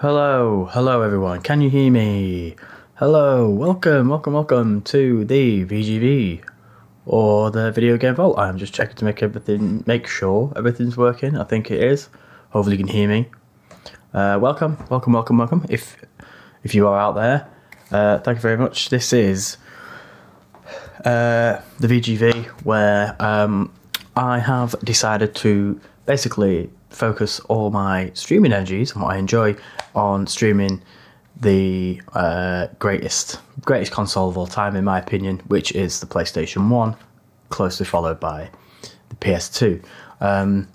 Hello, hello everyone. Can you hear me? Hello, welcome, welcome, welcome to the VGV or the Video Game Vault. I'm just checking to make everything, make sure everything's working. I think it is. Hopefully you can hear me. Uh, welcome, welcome, welcome, welcome. If if you are out there, uh, thank you very much. This is uh, the VGV where um, I have decided to basically focus all my streaming energies and what I enjoy on streaming the uh, greatest greatest console of all time, in my opinion, which is the PlayStation One, closely followed by the PS2. Um,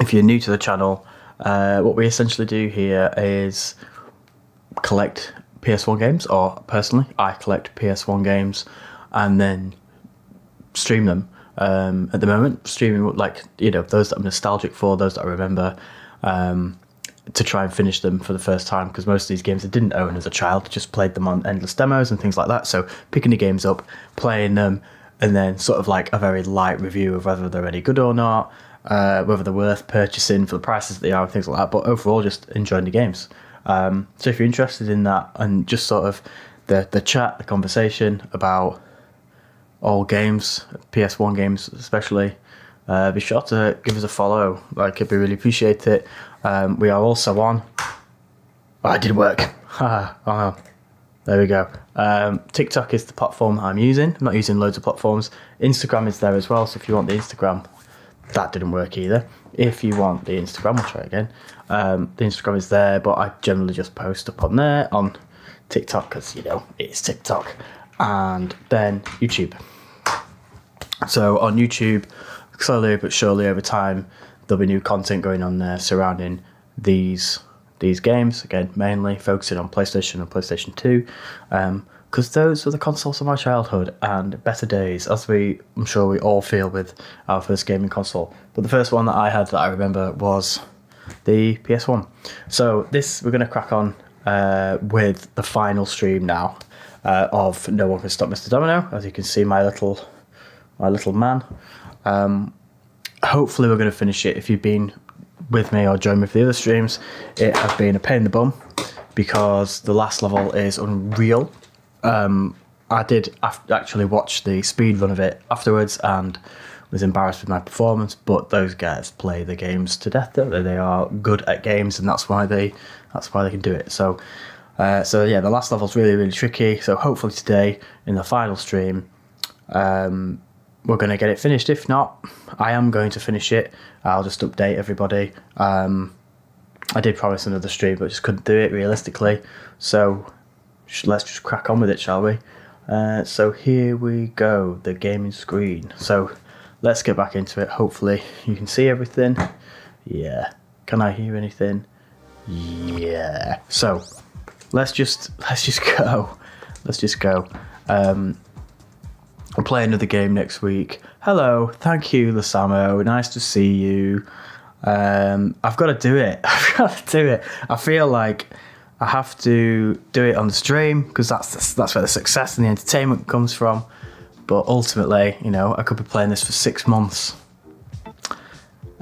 if you're new to the channel, uh, what we essentially do here is collect PS1 games, or personally, I collect PS1 games and then stream them. Um, at the moment, streaming like you know those that I'm nostalgic for, those that I remember, um, to try and finish them for the first time because most of these games I didn't own as a child, just played them on endless demos and things like that. So picking the games up, playing them, and then sort of like a very light review of whether they're any good or not, uh, whether they're worth purchasing for the prices that they are, and things like that. But overall, just enjoying the games. Um, so if you're interested in that and just sort of the the chat, the conversation about all games, PS1 games especially, uh, be sure to give us a follow. Like, it'd be really appreciate it. Um, we are also on. Oh, it did work. oh, there we go. Um, TikTok is the platform I'm using. I'm not using loads of platforms. Instagram is there as well. So if you want the Instagram, that didn't work either. If you want the Instagram, we'll try again. Um, the Instagram is there, but I generally just post up on there on TikTok because you know it's TikTok, and then YouTube. So on YouTube, slowly but surely over time, there'll be new content going on there surrounding these these games. Again, mainly focusing on PlayStation and PlayStation Two, because um, those were the consoles of my childhood and better days, as we I'm sure we all feel with our first gaming console. But the first one that I had that I remember was the PS1. So this we're going to crack on uh, with the final stream now uh, of No One Can Stop Mr. Domino. As you can see, my little my little man. Um, hopefully, we're going to finish it. If you've been with me or joined me for the other streams, it has been a pain in the bum because the last level is unreal. Um, I did actually watch the speed run of it afterwards and was embarrassed with my performance. But those guys play the games to death. Don't they? They are good at games, and that's why they that's why they can do it. So, uh, so yeah, the last level's really really tricky. So hopefully today in the final stream, um, we're going to get it finished. If not, I am going to finish it. I'll just update everybody. Um, I did promise another stream, but just couldn't do it realistically. So let's just crack on with it, shall we? Uh, so here we go, the gaming screen. So let's get back into it. Hopefully you can see everything. Yeah. Can I hear anything? Yeah. So let's just let's just go. Let's just go. Um, I'll play another game next week. Hello, thank you, Lasamo. Nice to see you. Um, I've got to do it. I've got to do it. I feel like I have to do it on the stream because that's that's where the success and the entertainment comes from. But ultimately, you know, I could be playing this for six months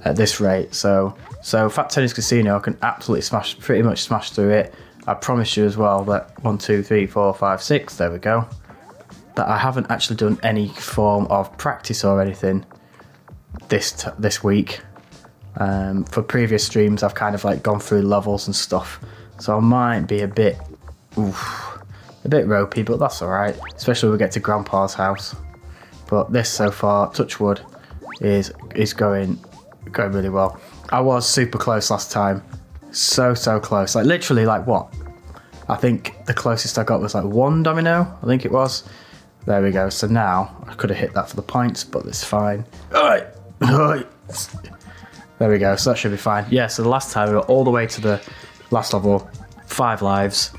at this rate. So, so Fat Tony's Casino, I can absolutely smash, pretty much smash through it. I promise you as well that one, two, three, four, five, six. There we go that I haven't actually done any form of practice or anything this this week. Um, for previous streams, I've kind of like gone through levels and stuff, so I might be a bit, oof, a bit ropey, but that's all right. Especially when we get to Grandpa's house. But this so far, Touchwood, is is going going really well. I was super close last time, so so close. Like literally, like what? I think the closest I got was like one domino. I think it was. There we go. So now I could have hit that for the points, but it's fine. All right. All right. There we go. So that should be fine. Yeah, so the last time we were all the way to the last level, five lives,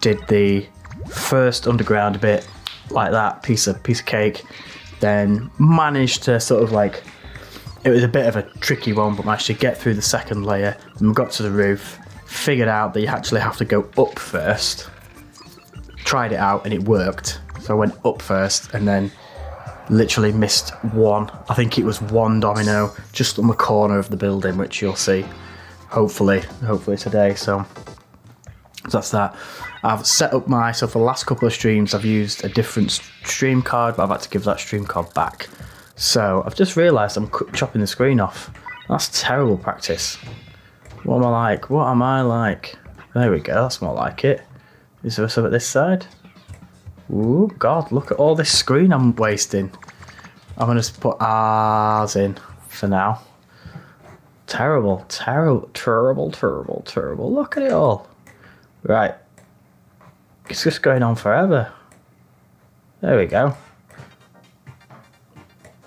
did the first underground bit like that, piece of piece of cake, then managed to sort of like it was a bit of a tricky one, but managed to get through the second layer. And we got to the roof, figured out that you actually have to go up first. Tried it out and it worked. So I went up first and then literally missed one. I think it was one domino just on the corner of the building, which you'll see hopefully, hopefully today. So that's that. I've set up my so for the last couple of streams I've used a different stream card, but I've had to give that stream card back. So I've just realised I'm chopping the screen off. That's terrible practice. What am I like? What am I like? There we go. That's more like it. Is there some at this side? Ooh, God! Look at all this screen I'm wasting. I'm gonna put R's in for now. Terrible, terrible, terrible, terrible, terrible. Look at it all. Right. It's just going on forever. There we go.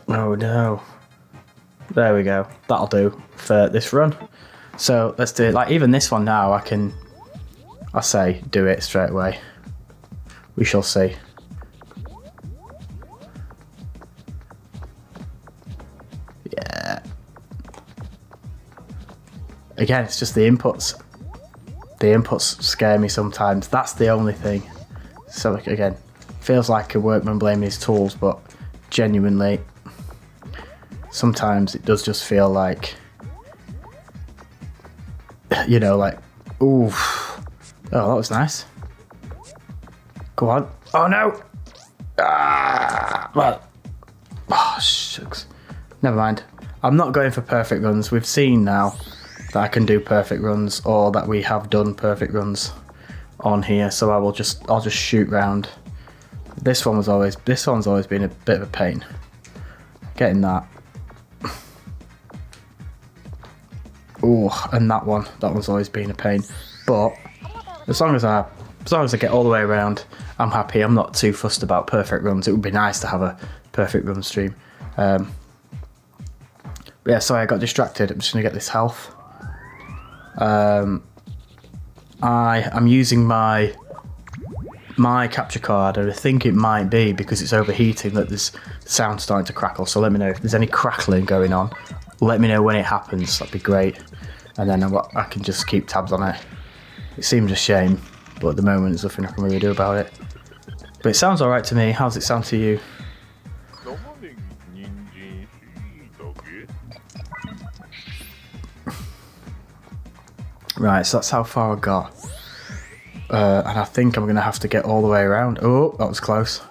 Oh no. There we go. That'll do for this run. So let's do it. Like even this one now, I can, I say, do it straight away. We shall see. Yeah. Again, it's just the inputs the inputs scare me sometimes. That's the only thing. So again, feels like a workman blaming his tools, but genuinely, sometimes it does just feel like, you know, like, ooh, oh, that was nice. Go on. Oh no! Ah, well, oh shucks. Never mind. I'm not going for perfect runs. We've seen now that I can do perfect runs or that we have done perfect runs on here so I will just I'll just shoot round this one was always this one's always been a bit of a pain getting that oh and that one that one's always been a pain but as long as I as long as I get all the way around I'm happy. I'm not too fussed about perfect runs. It would be nice to have a perfect run stream. Um, yeah sorry I got distracted. I'm just gonna get this health. Um, I am using my my capture card and I think it might be because it's overheating that this sound starting to crackle. So let me know if there's any crackling going on. Let me know when it happens. That'd be great. And then I can just keep tabs on it. It seems a shame but at the moment there's nothing I can really do about it but it sounds alright to me how's it sound to you Right, so that's how far I got. Uh, and I think I'm going to have to get all the way around. Oh, that was close.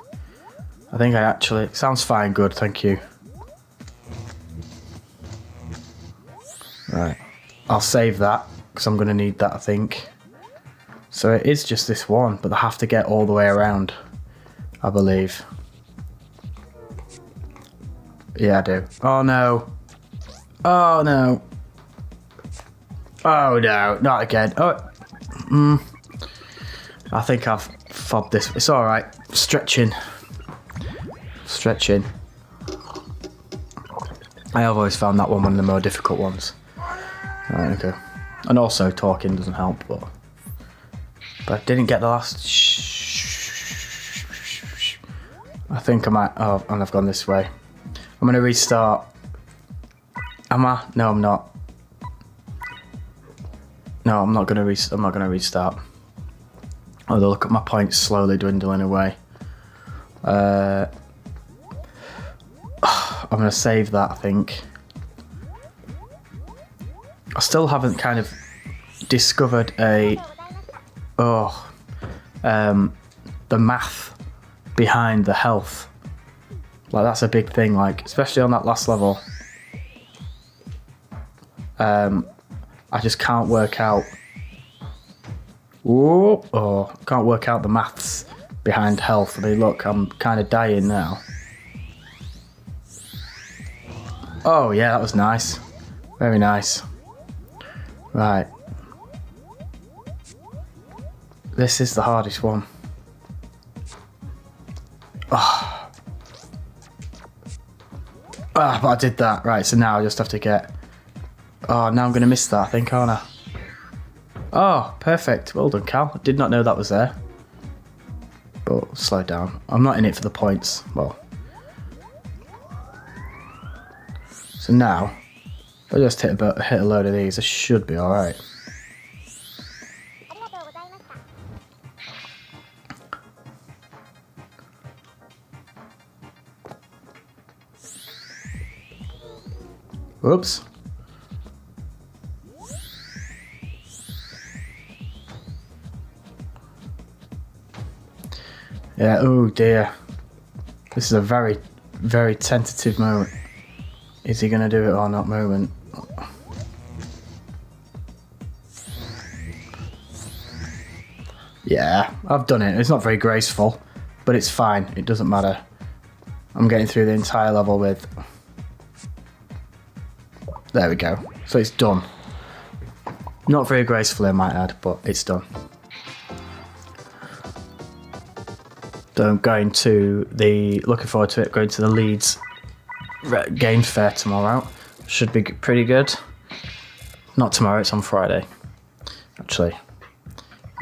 I think I actually... Sounds fine, good, thank you. Right. I'll save that, because I'm going to need that, I think. So it is just this one, but they have to get all the way around, I believe. Yeah, I do. Oh, no. Oh, no. Oh no, not again. Oh, mm, I think I've fobbed this. It's all right. Stretching, stretching. I have always found that one one of the more difficult ones. Okay. And also talking doesn't help, but but I didn't get the last. I think I might. Oh, and I've gone this way. I'm gonna restart. Am I? No, I'm not. No, I'm not gonna re I'm not gonna restart. Although look at my points slowly dwindling away. Uh, I'm gonna save that. I think. I still haven't kind of discovered a oh um, the math behind the health. Like that's a big thing. Like especially on that last level. Um, I just can't work out. Whoa, oh, can't work out the maths behind health. I mean, look, I'm kind of dying now. Oh, yeah, that was nice. Very nice. Right. This is the hardest one. Oh. Ah, but I did that. Right, so now I just have to get Oh, now I'm going to miss that, I think, aren't I? Oh, perfect. Well done, Cal. I did not know that was there. But slow down. I'm not in it for the points. Well. So now, if I just hit a, hit a load of these, I should be alright. Oops. Yeah, oh dear. This is a very, very tentative moment. Is he going to do it or not moment? Yeah, I've done it. It's not very graceful, but it's fine. It doesn't matter. I'm getting through the entire level with there we go. So it's done. Not very gracefully, I might add, but it's done. So I'm going to the... Looking forward to it, going to the Leeds game Fair tomorrow. Should be pretty good. Not tomorrow, it's on Friday. Actually.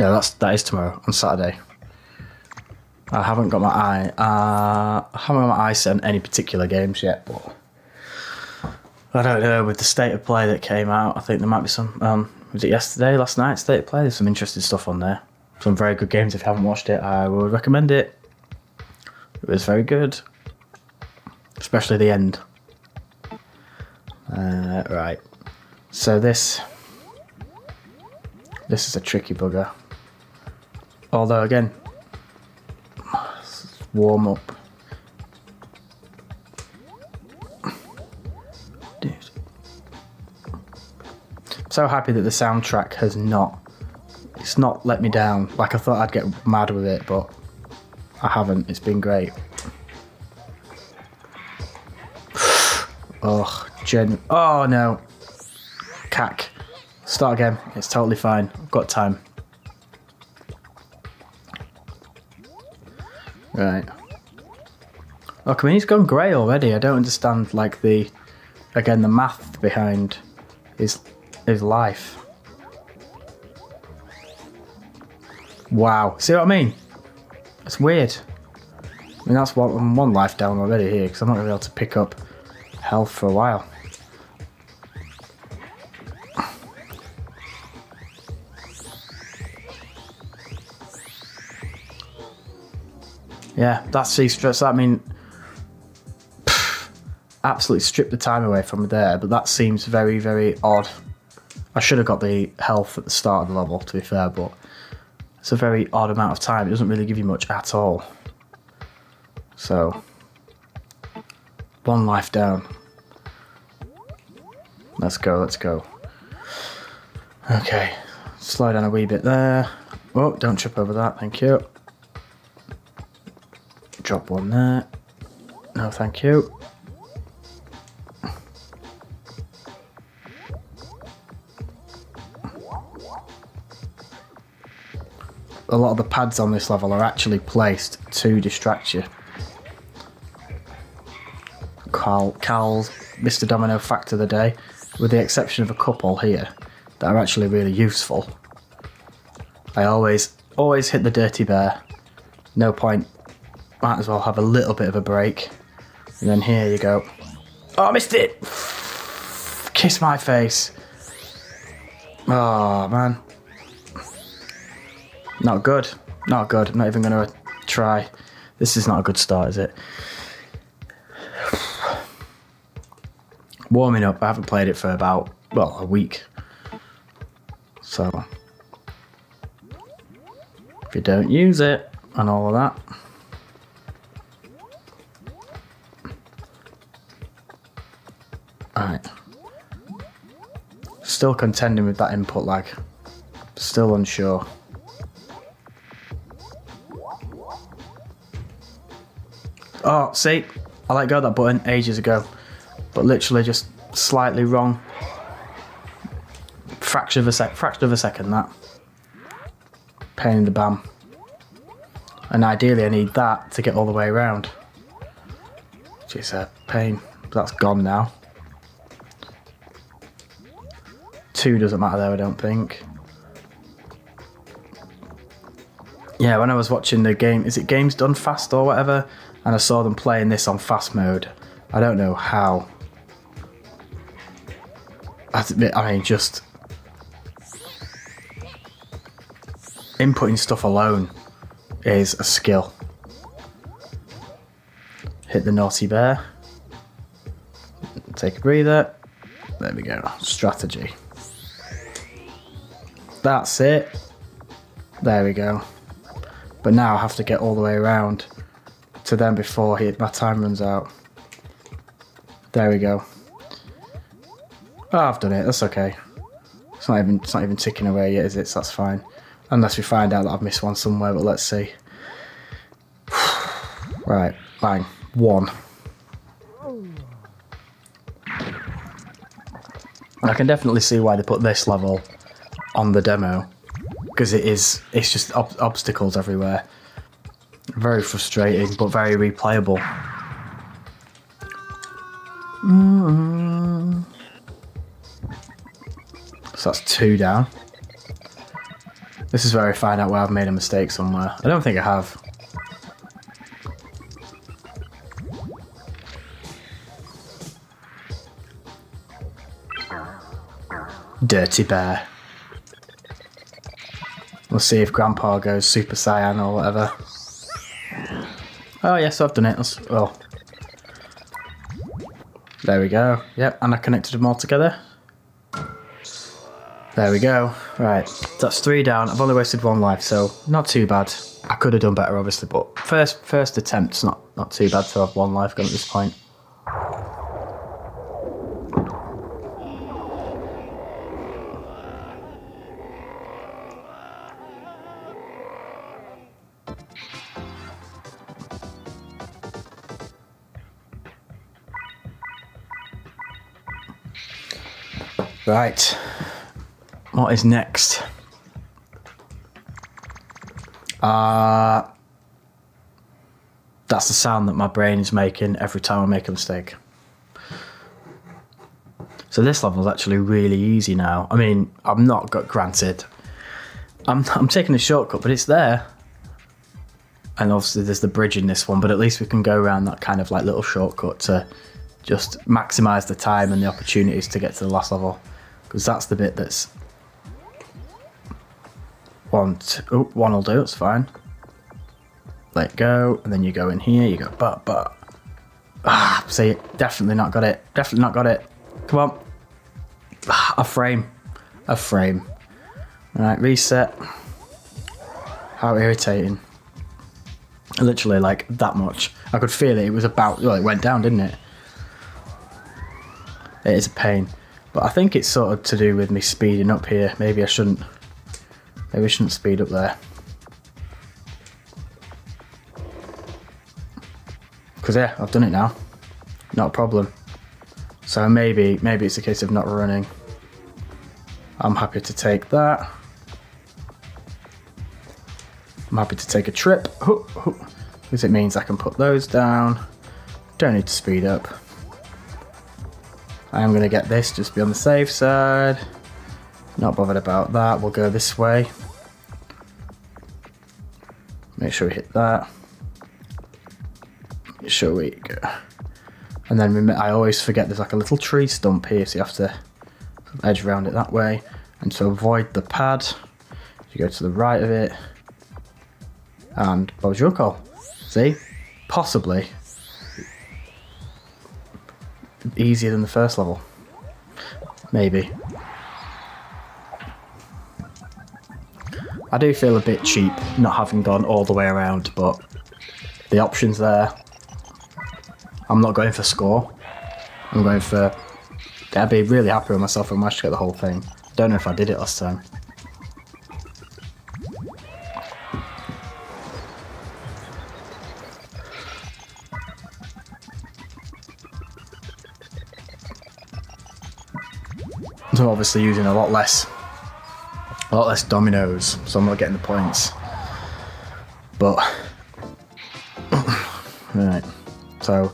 No, that's that is tomorrow on Saturday. I haven't got my eye. Uh, I haven't got my eye set on any particular games yet, but I don't know. With the state of play that came out, I think there might be some. Um, was it yesterday, last night? State of play. There's some interesting stuff on there. Some very good games. If you haven't watched it, I would recommend it. It was very good, especially the end. Uh, right. So this this is a tricky bugger. Although again, warm up. So happy that the soundtrack has not it's not let me down. Like I thought I'd get mad with it, but I haven't. It's been great. oh, Gen. Oh no. Cack. Start again. It's totally fine. I've got time. Right. Oh, Look, I mean, he's gone grey already. I don't understand, like, the... Again, the math behind his, his life. Wow. See what I mean? It's weird. I mean, that's one, one life down already here, because I'm not going to be able to pick up health for a while. Yeah, that's C stress. I mean, pff, absolutely stripped the time away from there, but that seems very, very odd. I should have got the health at the start of the level, to be fair, but it's a very odd amount of time. It doesn't really give you much at all. So, one life down. Let's go, let's go. Okay, slow down a wee bit there. Oh, don't trip over that, thank you. Drop one there. No, thank you. A lot of the pads on this level are actually placed to distract you. Carl, Carl's Mr. Domino fact of the day, with the exception of a couple here that are actually really useful. I always, always hit the dirty bear. No point might as well have a little bit of a break. And then here you go. Oh, I missed it! Kiss my face. Oh, man. Not good. Not good. I'm not even going to try. This is not a good start, is it? Warming up. I haven't played it for about, well, a week. So, if you don't use it and all of that, Alright. Still contending with that input lag. Still unsure. Oh, see? I let go of that button ages ago. But literally just slightly wrong. Fraction of a sec fraction of a second that. Pain in the bum. And ideally I need that to get all the way around. Which is a pain. That's gone now. two doesn't matter there, I don't think. Yeah, when I was watching the game, is it Games Done Fast or whatever? And I saw them playing this on fast mode. I don't know how. I mean, just inputting stuff alone is a skill. Hit the naughty bear. Take a breather. There we go. Strategy. That's it. There we go. But now I have to get all the way around to them before he, my time runs out. There we go. Oh, I've done it. That's okay. It's not even it's not even ticking away yet, is it? So that's fine. Unless we find out that I've missed one somewhere, but let's see. right, bang, one. I can definitely see why they put this level on the demo because it is it's just ob obstacles everywhere. Very frustrating, but very replayable. Mm. So that's two down. This is where I find out where I've made a mistake somewhere. I don't think I have. Dirty bear. We'll see if Grandpa goes Super Saiyan or whatever. Oh yes, I've done it. That's, well, there we go. Yep, and I connected them all together. There we go. Right, that's three down. I've only wasted one life, so not too bad. I could have done better, obviously, but first first attempt's not not too bad to have one life gone at this point. Right, what is next? Uh, that's the sound that my brain is making every time I make a mistake. So this level is actually really easy now. I mean, I'm not got granted. I'm I'm taking a shortcut, but it's there. And obviously there's the bridge in this one, but at least we can go around that kind of like little shortcut to just maximize the time and the opportunities to get to the last level. Because that's the bit that's one, two, oh, one will do, it's fine. Let go, and then you go in here, you go, but, but. Ah, see, definitely not got it. Definitely not got it. Come on. Ah, a frame. A frame. Alright, reset. How irritating. Literally, like, that much. I could feel it. It was about, well, it went down, didn't it? It is a pain. But I think it's sort of to do with me speeding up here. Maybe I shouldn't Maybe we shouldn't speed up there. Because yeah, I've done it now. Not a problem. So maybe, maybe it's a case of not running. I'm happy to take that. I'm happy to take a trip. Because it means I can put those down. Don't need to speed up. I am going to get this just be on the safe side. Not bothered about that. We'll go this way. Make sure we hit that. Make sure we go. And then I always forget there's like a little tree stump here, so you have to edge around it that way. And to avoid the pad, you go to the right of it. And what was your call? See? Possibly easier than the first level. Maybe. I do feel a bit cheap not having gone all the way around, but the options there. I'm not going for score. I'm going for. I'd be really happy with myself if I managed to get the whole thing. Don't know if I did it last time. I'm obviously using a lot less a lot less dominoes, so I'm not getting the points. But right, so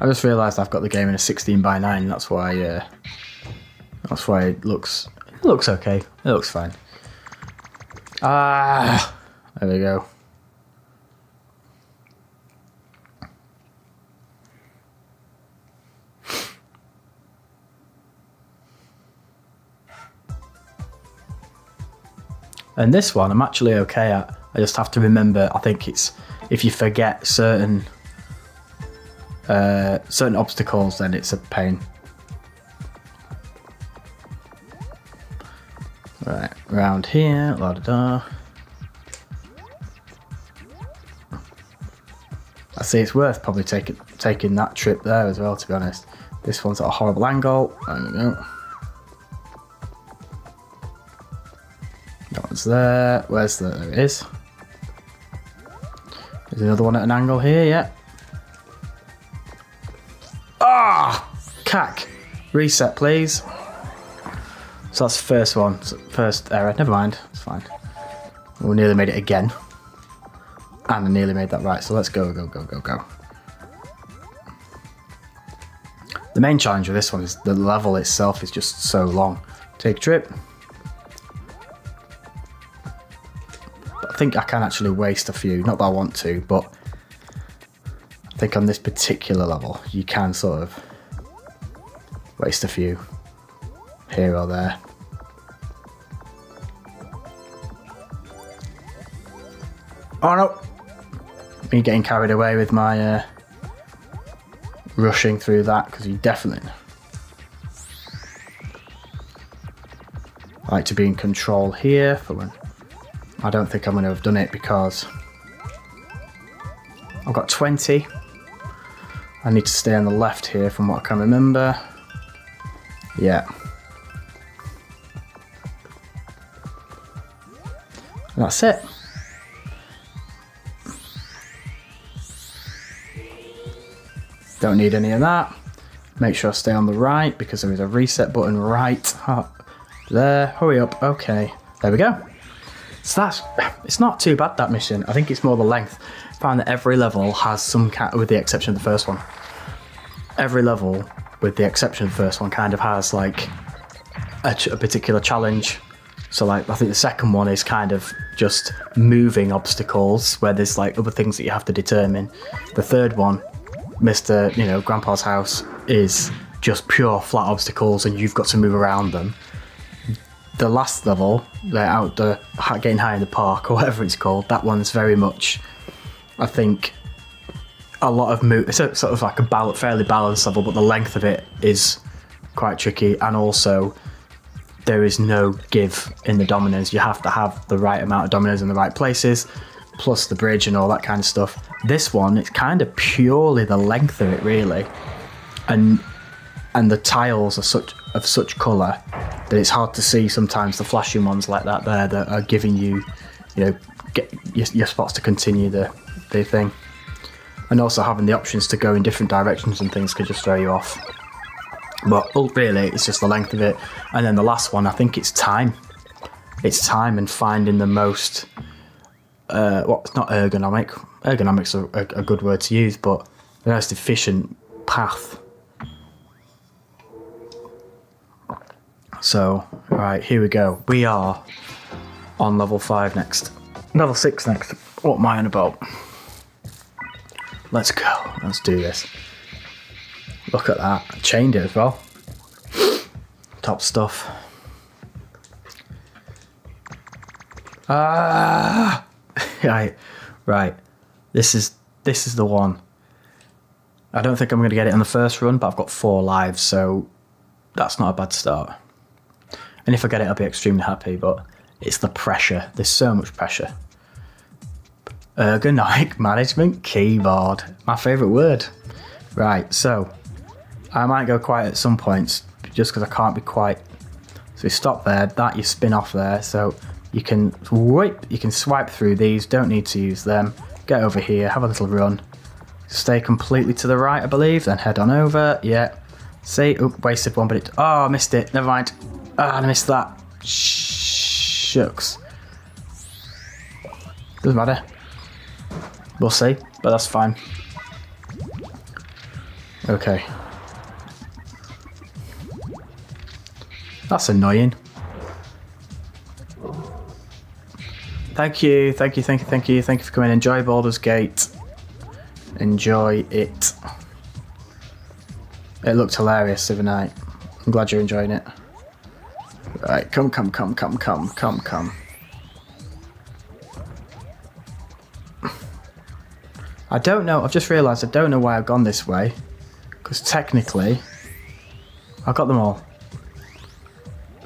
I just realised I've got the game in a 16 by 9. That's why. Uh, that's why it looks. It looks okay. It looks fine. Ah, there we go. And this one, I'm actually okay at. I just have to remember. I think it's if you forget certain uh, certain obstacles, then it's a pain. Right around here, la da da. I see it's worth probably taking taking that trip there as well, to be honest. This one's at a horrible angle. There we go. There. Where's the. There it is. There's another one at an angle here, yeah. Ah! Cack. Reset, please. So that's the first one. First error. Never mind. It's fine. We nearly made it again. And I nearly made that right. So let's go, go, go, go, go. The main challenge with this one is the level itself is just so long. Take a trip. Think I can actually waste a few. Not that I want to, but I think on this particular level, you can sort of waste a few here or there. Oh no! Me getting carried away with my uh, rushing through that because you definitely like to be in control here for when I don't think I'm going to have done it because I've got 20 I need to stay on the left here from what I can remember yeah and that's it Don't need any of that. Make sure I stay on the right because there is a reset button right up there. Hurry up. Okay. There we go. So that's, it's not too bad that mission. I think it's more the length. I found that every level has some with the exception of the first one. Every level, with the exception of the first one, kind of has like a, a particular challenge. So like, I think the second one is kind of just moving obstacles where there's like other things that you have to determine. The third one Mr. You know, Grandpa's house is just pure flat obstacles, and you've got to move around them. The last level, the out the getting high in the park or whatever it's called, that one's very much, I think, a lot of move. It's a, sort of like a fairly balanced level, but the length of it is quite tricky, and also there is no give in the dominoes. You have to have the right amount of dominoes in the right places, plus the bridge and all that kind of stuff. This one, it's kind of purely the length of it, really, and and the tiles are such of such colour that it's hard to see sometimes the flashing ones like that there that are giving you, you know, get your, your spots to continue the the thing, and also having the options to go in different directions and things could just throw you off. But really, it's just the length of it, and then the last one, I think it's time. It's time and finding the most uh, well, it's not ergonomic. Ergonomic's a, a, a good word to use, but the most efficient path. So, right, here we go. We are on level 5 next. Level 6 next. What am I on about? Let's go. Let's do this. Look at that. I chained it as well. Top stuff. Ah! right, right. This is this is the one. I don't think I'm going to get it on the first run, but I've got four lives, so that's not a bad start. And if I get it, I'll be extremely happy. But it's the pressure. There's so much pressure. Ergonomic management keyboard. My favourite word. Right, so I might go quiet at some points just because I can't be quite. So we stop there. That you spin off there. So you can wipe, you can swipe through these, don't need to use them. Get over here, have a little run. Stay completely to the right, I believe, then head on over. Yeah. See, oh, wasted one, but it. Oh, missed it. Never mind. Ah, I missed that. Shucks. Doesn't matter. We'll see, but that's fine. Okay. That's annoying. Thank you, thank you, thank you, thank you, thank you for coming. Enjoy Baldur's Gate. Enjoy it. It looked hilarious other night. I'm glad you're enjoying it. Right, come, come, come, come, come, come, come. I don't know, I've just realised I don't know why I've gone this way. Because technically, I've got them all.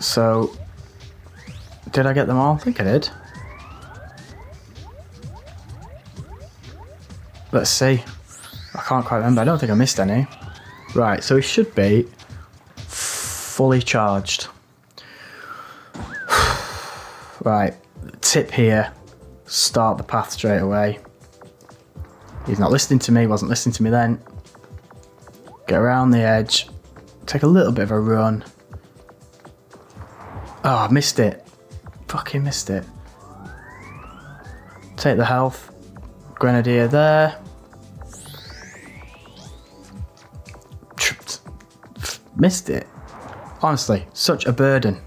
So, Did I get them all? I think I did. Let's see. I can't quite remember. I don't think I missed any. Right, so it should be fully charged. Right, tip here. Start the path straight away. He's not listening to me, wasn't listening to me then. Get around the edge. Take a little bit of a run. Oh, I missed it. Fucking missed it. Take the health. Grenadier there. Tripped. Missed it. Honestly, such a burden.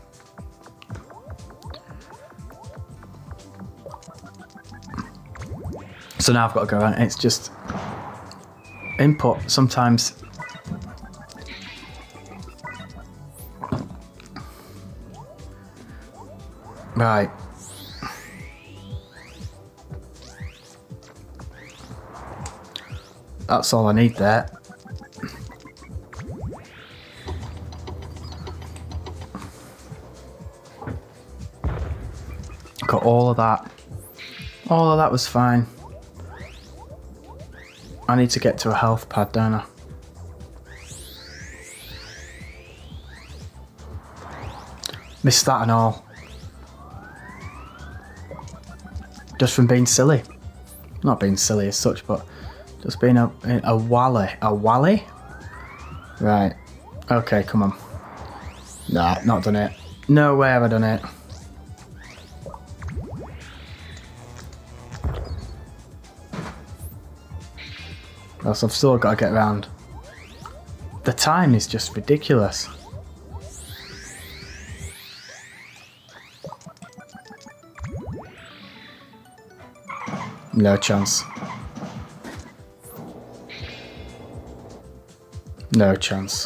So now I've got to go around. It's just input sometimes. Right. That's all I need there. Got all of that. All of that was fine. I need to get to a health pad, don't I? Missed that and all. Just from being silly. Not being silly as such, but just being a, a wally. A wally? Right. Okay, come on. Nah, not done it. No way have I done it. Else I've still got to get around. The time is just ridiculous. No chance. No chance.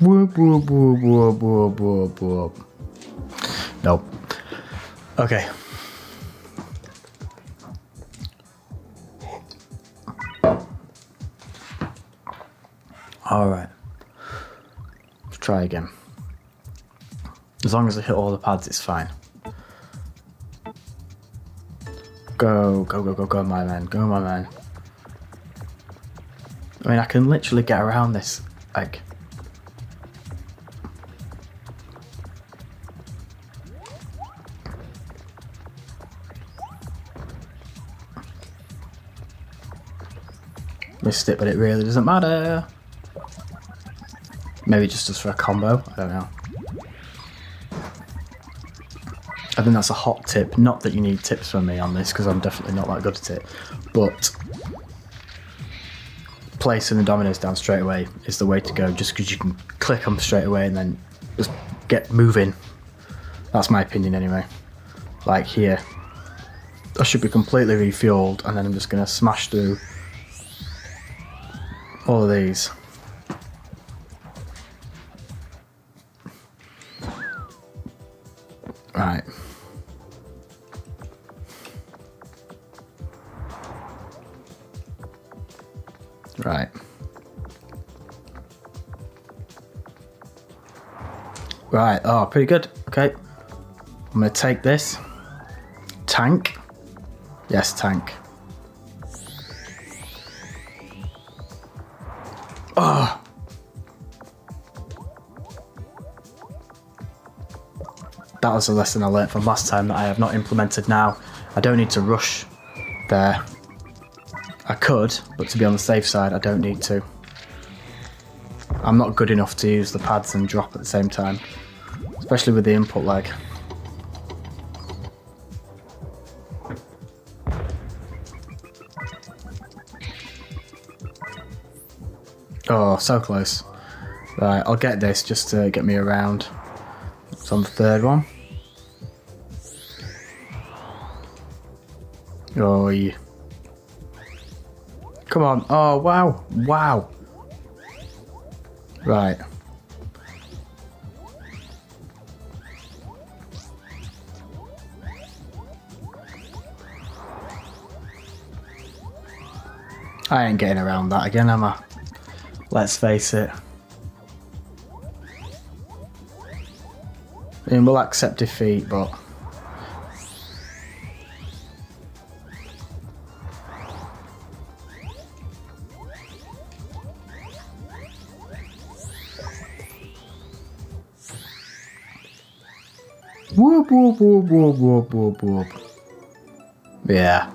Whoop, whoop, whoop, whoop, whoop, whoop, whoop. Nope. Okay. Try again. As long as I hit all the pads, it's fine. Go, go, go, go, go, my man. Go, my man. I mean, I can literally get around this, like... Missed it, but it really doesn't matter. Maybe just just for a combo, I don't know. I think that's a hot tip. Not that you need tips from me on this, because I'm definitely not that good at it. But placing the dominoes down straight away is the way to go, just because you can click them straight away and then just get moving. That's my opinion anyway. Like here. I should be completely refueled, and then I'm just going to smash through all of these. Pretty good. Okay. I'm going to take this. Tank. Yes, tank. Oh. That was a lesson I learnt from last time that I have not implemented now. I don't need to rush there. I could, but to be on the safe side, I don't need to. I'm not good enough to use the pads and drop at the same time, especially with the input lag. Oh, so close. Right, I'll get this just to get me around. It's on the third one. Oh, yeah. Come on. Oh, wow. Wow. Right. I ain't getting around that again, am I? Let's face it. I mean, we'll accept defeat, but. Whoop, whoop, whoop, whoop, whoop, whoop, whoop. Yeah.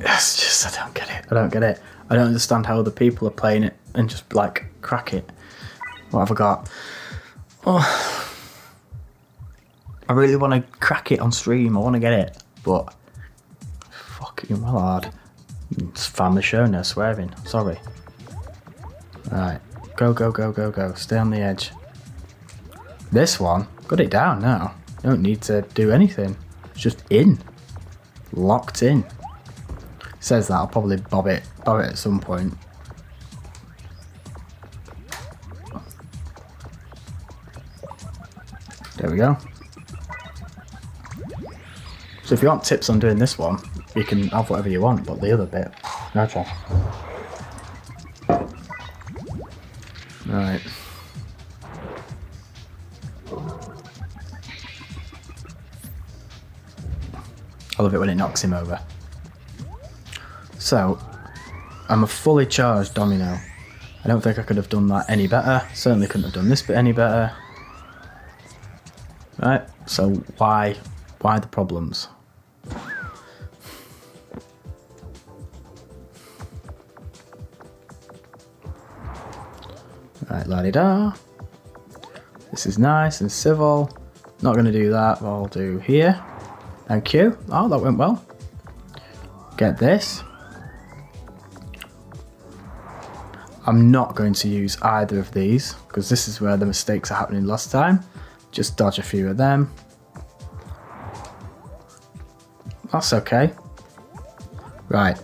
It's just, I don't get it. I don't get it. I don't understand how other people are playing it and just like crack it. What have I got? Oh, I really want to crack it on stream. I want to get it, but fucking well hard. It's family show, no swearing. Sorry. Right, go, go, go, go, go. Stay on the edge. This one, got it down now. Don't need to do anything. It's just in, locked in. Says that I'll probably bob it, it at some point. There we go. So if you want tips on doing this one, you can have whatever you want, but the other bit, no chance. Right. I love it when it knocks him over. So, I'm a fully charged domino. I don't think I could have done that any better. Certainly couldn't have done this bit any better. Right, so why, why the problems? Right, la di da. This is nice and civil. Not going to do that. I'll do here. Thank you. Oh, that went well. Get this. I'm not going to use either of these because this is where the mistakes are happening last time. Just dodge a few of them. That's okay. Right.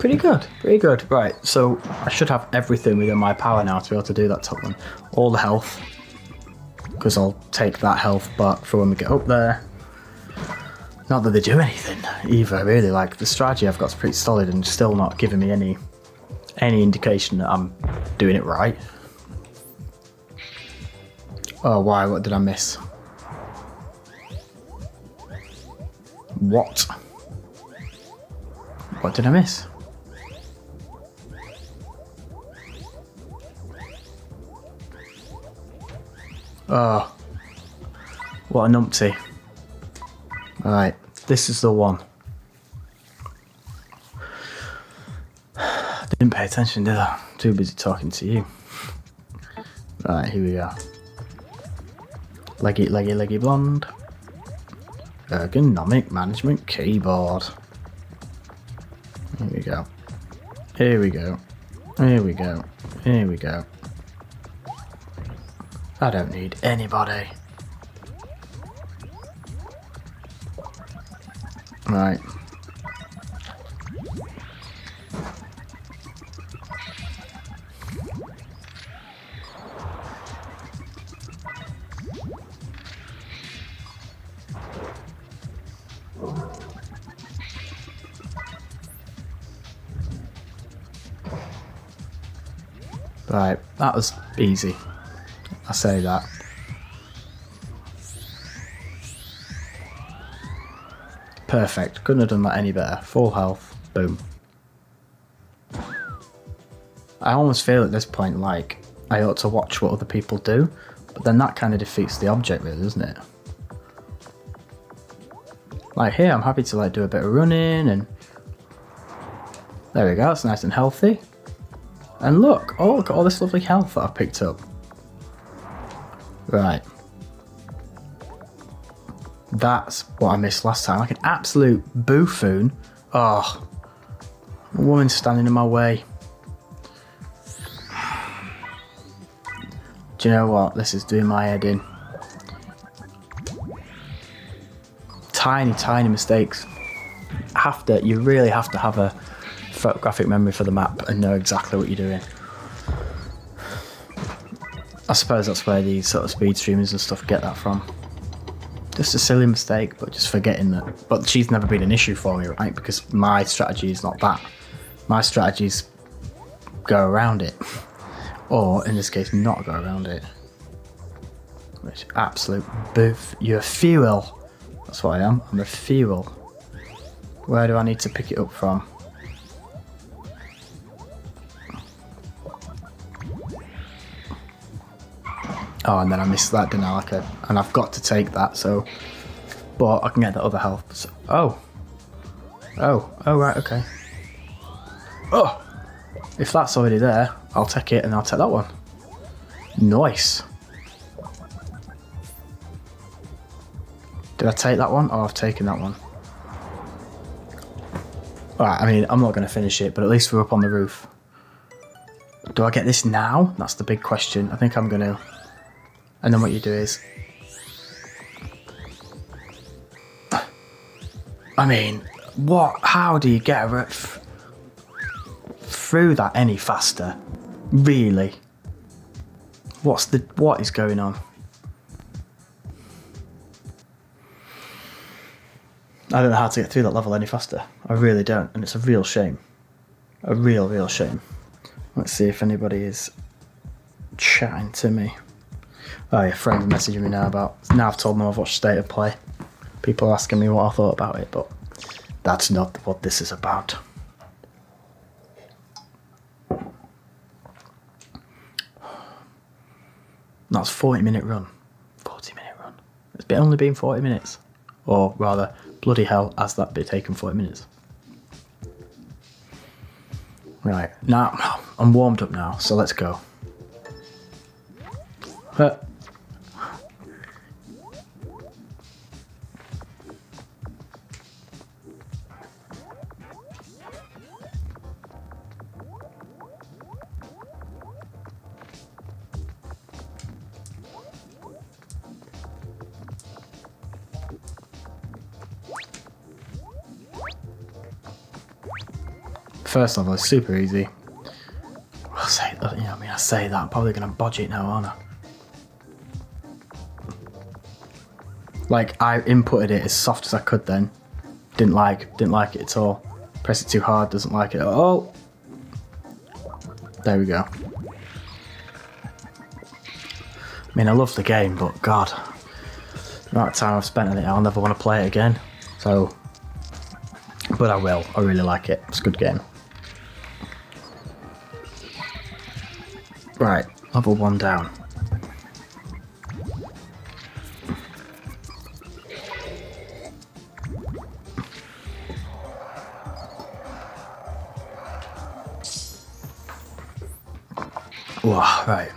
Pretty good, pretty good. Right, so I should have everything within my power now to be able to do that top one. All the health, because I'll take that health but for when we get up there. Not that they do anything either, really. Like the strategy I've got is pretty solid and still not giving me any any indication that I'm doing it right. Oh, why? What did I miss? What? What did I miss? Oh. What a numpty. Alright, this is the one. Didn't pay attention, did I? Too busy talking to you. Right, here we go. Leggy, leggy, leggy blonde. Ergonomic management keyboard. Here we go. Here we go. Here we go. Here we go. I don't need anybody. Right. That was easy. I say that. Perfect. Couldn't have done that any better. Full health. Boom. I almost feel at this point like I ought to watch what other people do, but then that kind of defeats the object, really, doesn't it? Like here, I'm happy to like do a bit of running and there we go. It's nice and healthy. And look, oh, look at all this lovely health that I've picked up. Right. That's what I missed last time. Like an absolute buffoon. Oh, a woman standing in my way. Do you know what? This is doing my head in. Tiny, tiny mistakes. Have to, you really have to have a photographic memory for the map and know exactly what you're doing. I suppose that's where these sort of speed streamers and stuff get that from. Just a silly mistake, but just forgetting that. But she's never been an issue for me, right? Because my strategy is not that. My strategies go around it. Or, in this case, not go around it. Which absolute boof. You're a fuel. That's what I am. I'm a fuel. Where do I need to pick it up from? Oh, and then I missed that, didn't I? Like a, and I've got to take that, so. But I can get the other health. So, oh. Oh. Oh, right, okay. Oh! If that's already there, I'll take it and I'll take that one. Nice. Did I take that one? Oh, I've taken that one. Alright, I mean, I'm not going to finish it, but at least we're up on the roof. Do I get this now? That's the big question. I think I'm going to. And then what you do is... I mean, what? How do you get through that any faster? Really? What's the... What is going on? I don't know how to get through that level any faster. I really don't, and it's a real shame. A real, real shame. Let's see if anybody is chatting to me. Oh yeah, friend messaging me now about. Now I've told them I've watched State of Play. People are asking me what I thought about it, but that's not what this is about. That's 40 minute run. 40 minute run. It's been only been 40 minutes. Or rather, bloody hell, has that been taken 40 minutes? Right, now I'm warmed up now, so let's go. But First level is super easy. I'll say, you know, I mean, I say that, I'm probably going to bodge it now, aren't I? Like, I inputted it as soft as I could then. Didn't like, didn't like it at all. Press it too hard, doesn't like it at all. There we go. I mean, I love the game, but God, the amount of time I've spent on it, I'll never want to play it again. So, but I will. I really like it. It's a good game. Level one down. Wow, right.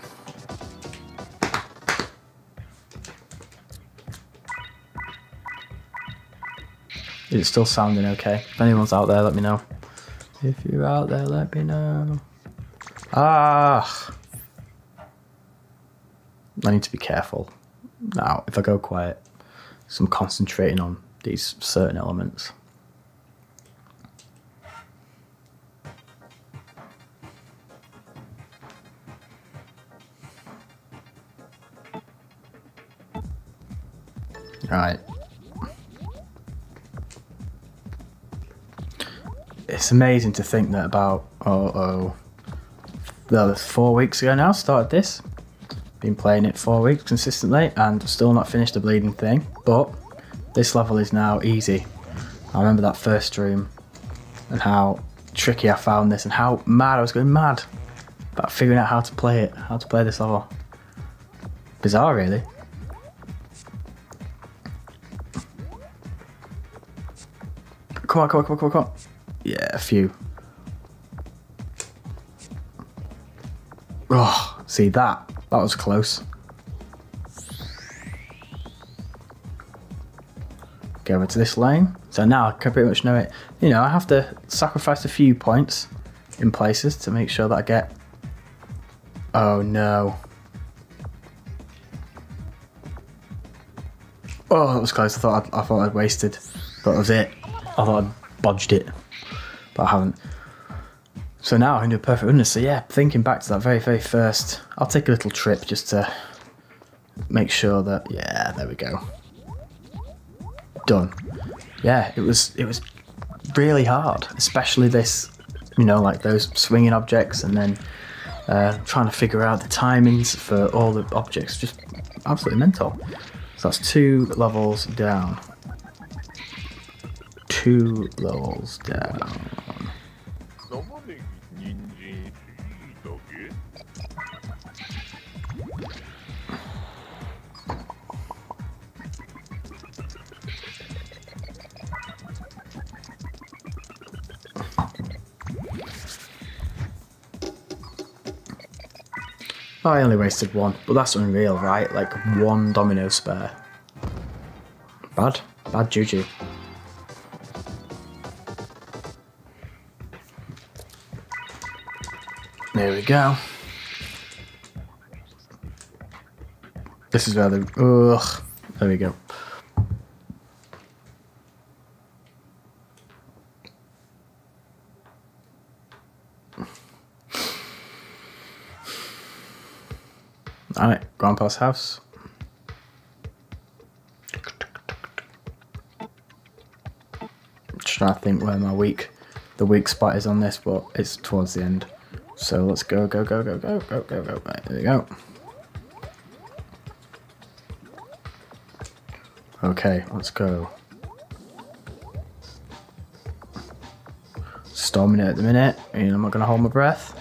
Is it still sounding okay? If anyone's out there, let me know. If you're out there, let me know. Ah! I need to be careful now. If I go quiet, so I'm concentrating on these certain elements. Right. It's amazing to think that about oh oh, four weeks ago now started this been playing it four weeks consistently and still not finished the bleeding thing, but this level is now easy. I remember that first stream and how tricky I found this and how mad I was going mad about figuring out how to play it, how to play this level. Bizarre, really. Come on, come on, come on, come on, come on. Yeah, a few. Oh, see that? That was close. Go over to this lane. So now I can pretty much know it. You know, I have to sacrifice a few points in places to make sure that I get... Oh no. Oh, that was close. I thought I'd, I thought I'd wasted. That was it. I thought I'd bodged it. But I haven't. So now I'm do a perfect run. So yeah, thinking back to that very, very first, I'll take a little trip just to make sure that, yeah, there we go. Done. Yeah, it was, it was really hard, especially this, you know, like those swinging objects and then uh, trying to figure out the timings for all the objects. Just absolutely mental. So that's two levels down. Two levels down. 生ネギ人参しいたけ I only wasted one, but that's unreal, right? Like one domino spare. Bad. Bad juju. Go. This is the. Ugh. There we go. Alright, Grandpa's house. Just trying to think where my weak, the weak spot is on this, but it's towards the end. So let's go, go, go, go, go, go, go, go. Right, there we go. Okay, let's go. Storming it at the minute, and I'm not going to hold my breath.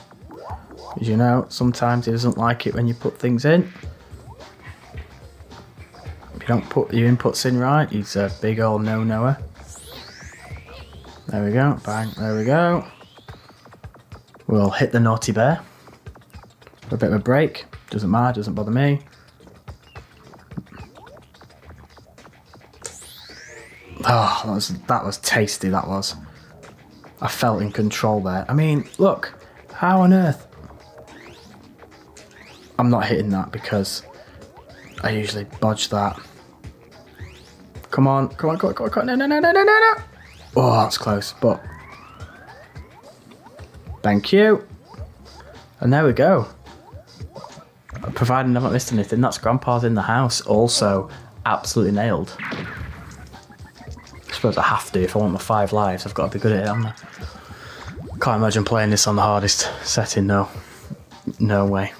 As you know, sometimes he doesn't like it when you put things in. If you don't put your inputs in right, he's a big old no-knower. There we go, bang, there we go. We'll hit the naughty bear. A bit of a break. Doesn't matter, doesn't bother me. Oh, that was, that was tasty, that was. I felt in control there. I mean, look, how on earth I'm not hitting that because I usually bodge that. Come on, come on, come on, come on, come on. No, no, no, no, no, no, no. Oh, that's close, but. Thank you. And there we go. Providing I've not missed anything, that's Grandpa's in the house. Also, absolutely nailed. I suppose I have to if I want my five lives. I've got to be good at it, haven't I? Can't imagine playing this on the hardest setting, no. No way.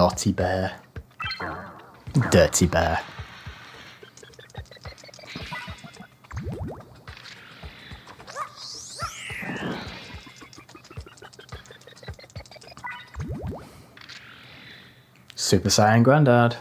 Naughty bear. Dirty bear. Super Saiyan Grandad.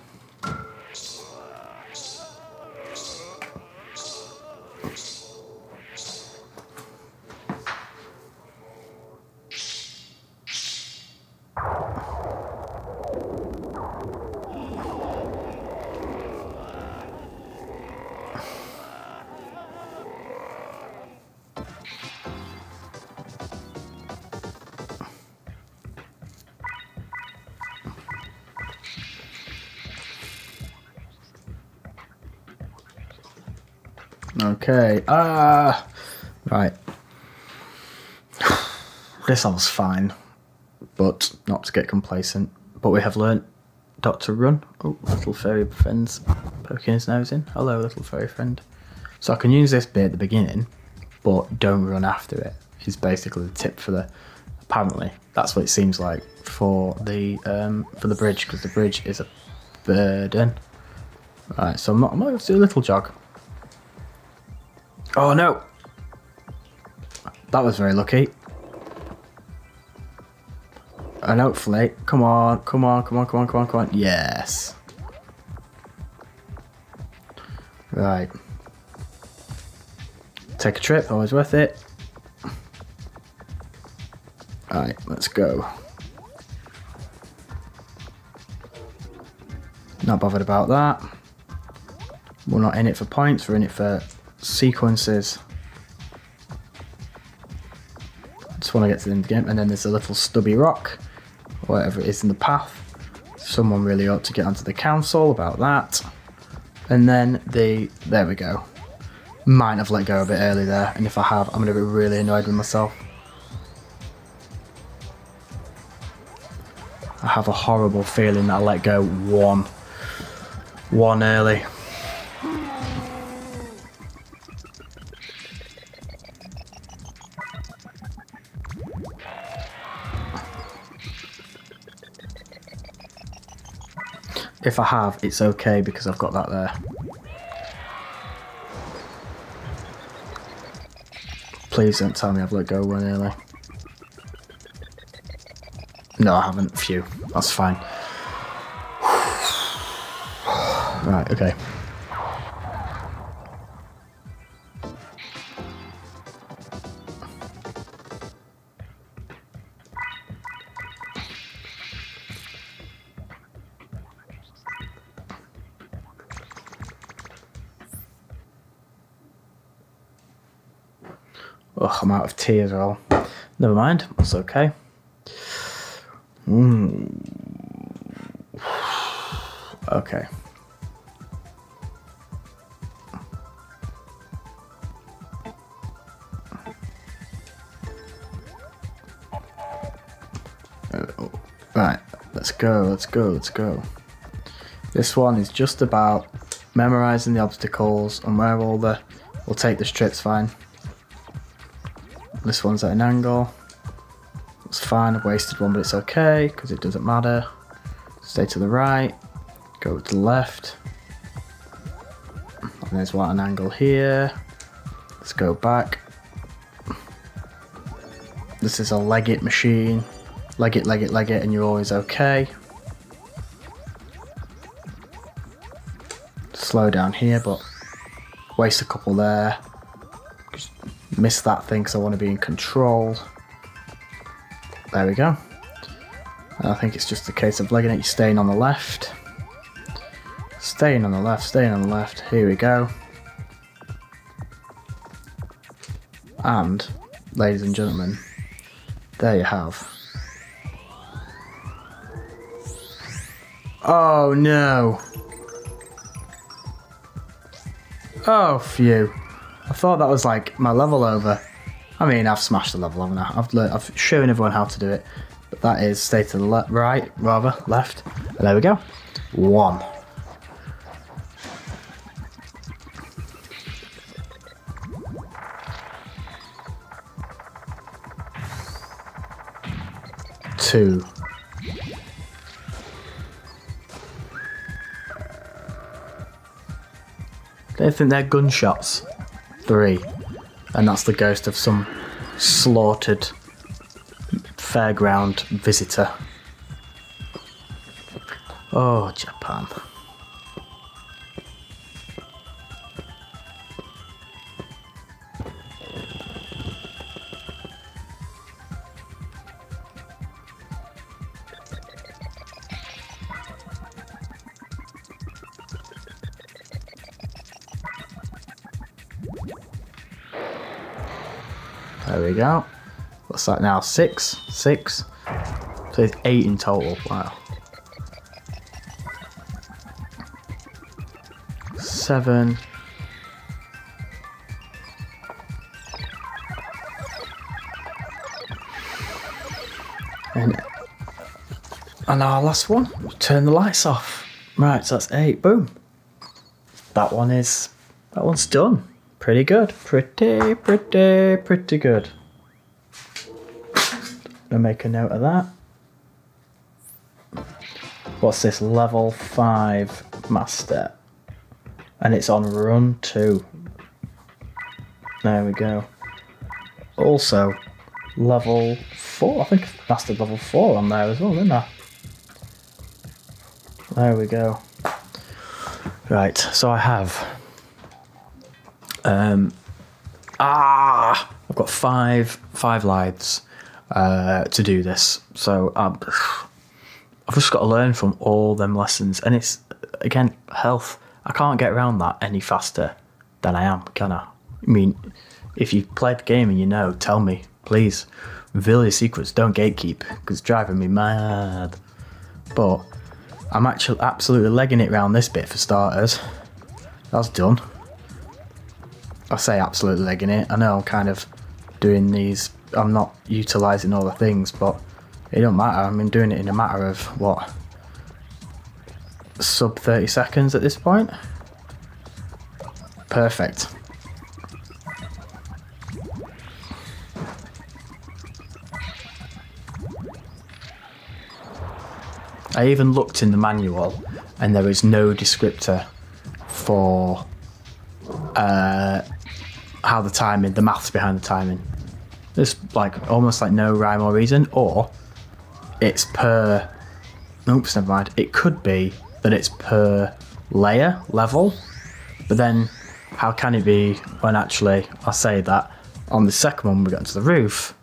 This all's fine, but not to get complacent. But we have learnt Doctor Run. Oh, little fairy friend's poking his nose in. Hello, little fairy friend. So I can use this bit at the beginning, but don't run after it. Is basically the tip for the. Apparently, that's what it seems like for the um, for the bridge because the bridge is a burden. Right, so I'm. I'm going to do a little jog. Oh no! That was very lucky. And hopefully, come on, come on, come on, come on, come on, come on. Yes. Right. Take a trip, always worth it. Alright, let's go. Not bothered about that. We're not in it for points, we're in it for sequences. Just want to get to the end of the game. And then there's a little stubby rock, whatever it is in the path. Someone really ought to get onto the council about that. And then the, there we go. Might have let go a bit early there, and if I have, I'm going to be really annoyed with myself. I have a horrible feeling that I let go one, one early. If I have, it's okay because I've got that there. Please don't tell me I've let go one early. No, I haven't. Phew. That's fine. right, okay. Tea as well. Never mind, that's okay. Mm. Okay. Oh, Right, let's go, let's go, let's go. This one is just about memorizing the obstacles and where all the. We'll take the strips fine. This one's at an angle. It's fine, I've wasted one, but it's okay because it doesn't matter. Stay to the right, go to the left. And there's one at an angle here. Let's go back. This is a leg it machine. Leg it, leg it, leg it, and you're always okay. Slow down here, but waste a couple there. Miss that thing because I want to be in control. There we go. I think it's just a case of legging it, you're staying on the left. Staying on the left, staying on the left. Here we go. And, ladies and gentlemen, there you have. Oh no! Oh, phew. Thought that was like my level over. I mean, I've smashed the level, haven't I? I've, I've shown everyone how to do it. But that is stay to the right, rather, left. And there we go. One. Two. They think they're gunshots. Three. And that's the ghost of some slaughtered fairground visitor. Oh, Japan. What's that now? Six? Six? So it's eight in total. Wow. Seven. And, and our last one, turn the lights off. Right, so that's eight. Boom. That one is, that one's done. Pretty good. Pretty, pretty, pretty good. Gonna make a note of that. What's this? Level 5 master. And it's on run 2. There we go. Also, level 4. I think I mastered level 4 on there as well, didn't I? There we go. Right, so I have. Um, ah! I've got five five lives uh, to do this. So um, I've just got to learn from all them lessons. And it's, again, health. I can't get around that any faster than I am, can I? I mean, if you've played the game and you know, tell me, please. Reveal your secrets, don't gatekeep, because it's driving me mad. But I'm actually absolutely legging it around this bit for starters. That's done. I say absolutely legging it. I know I'm kind of doing these. I'm not utilizing all the things, but it don't matter. I mean, doing it in a matter of what sub 30 seconds at this point. Perfect. I even looked in the manual and there is no descriptor for uh, how the timing, the maths behind the timing. There's like almost like no rhyme or reason, or it's per. Oops, never mind. It could be that it's per layer level, but then how can it be when actually I say that on the second one we got into the roof?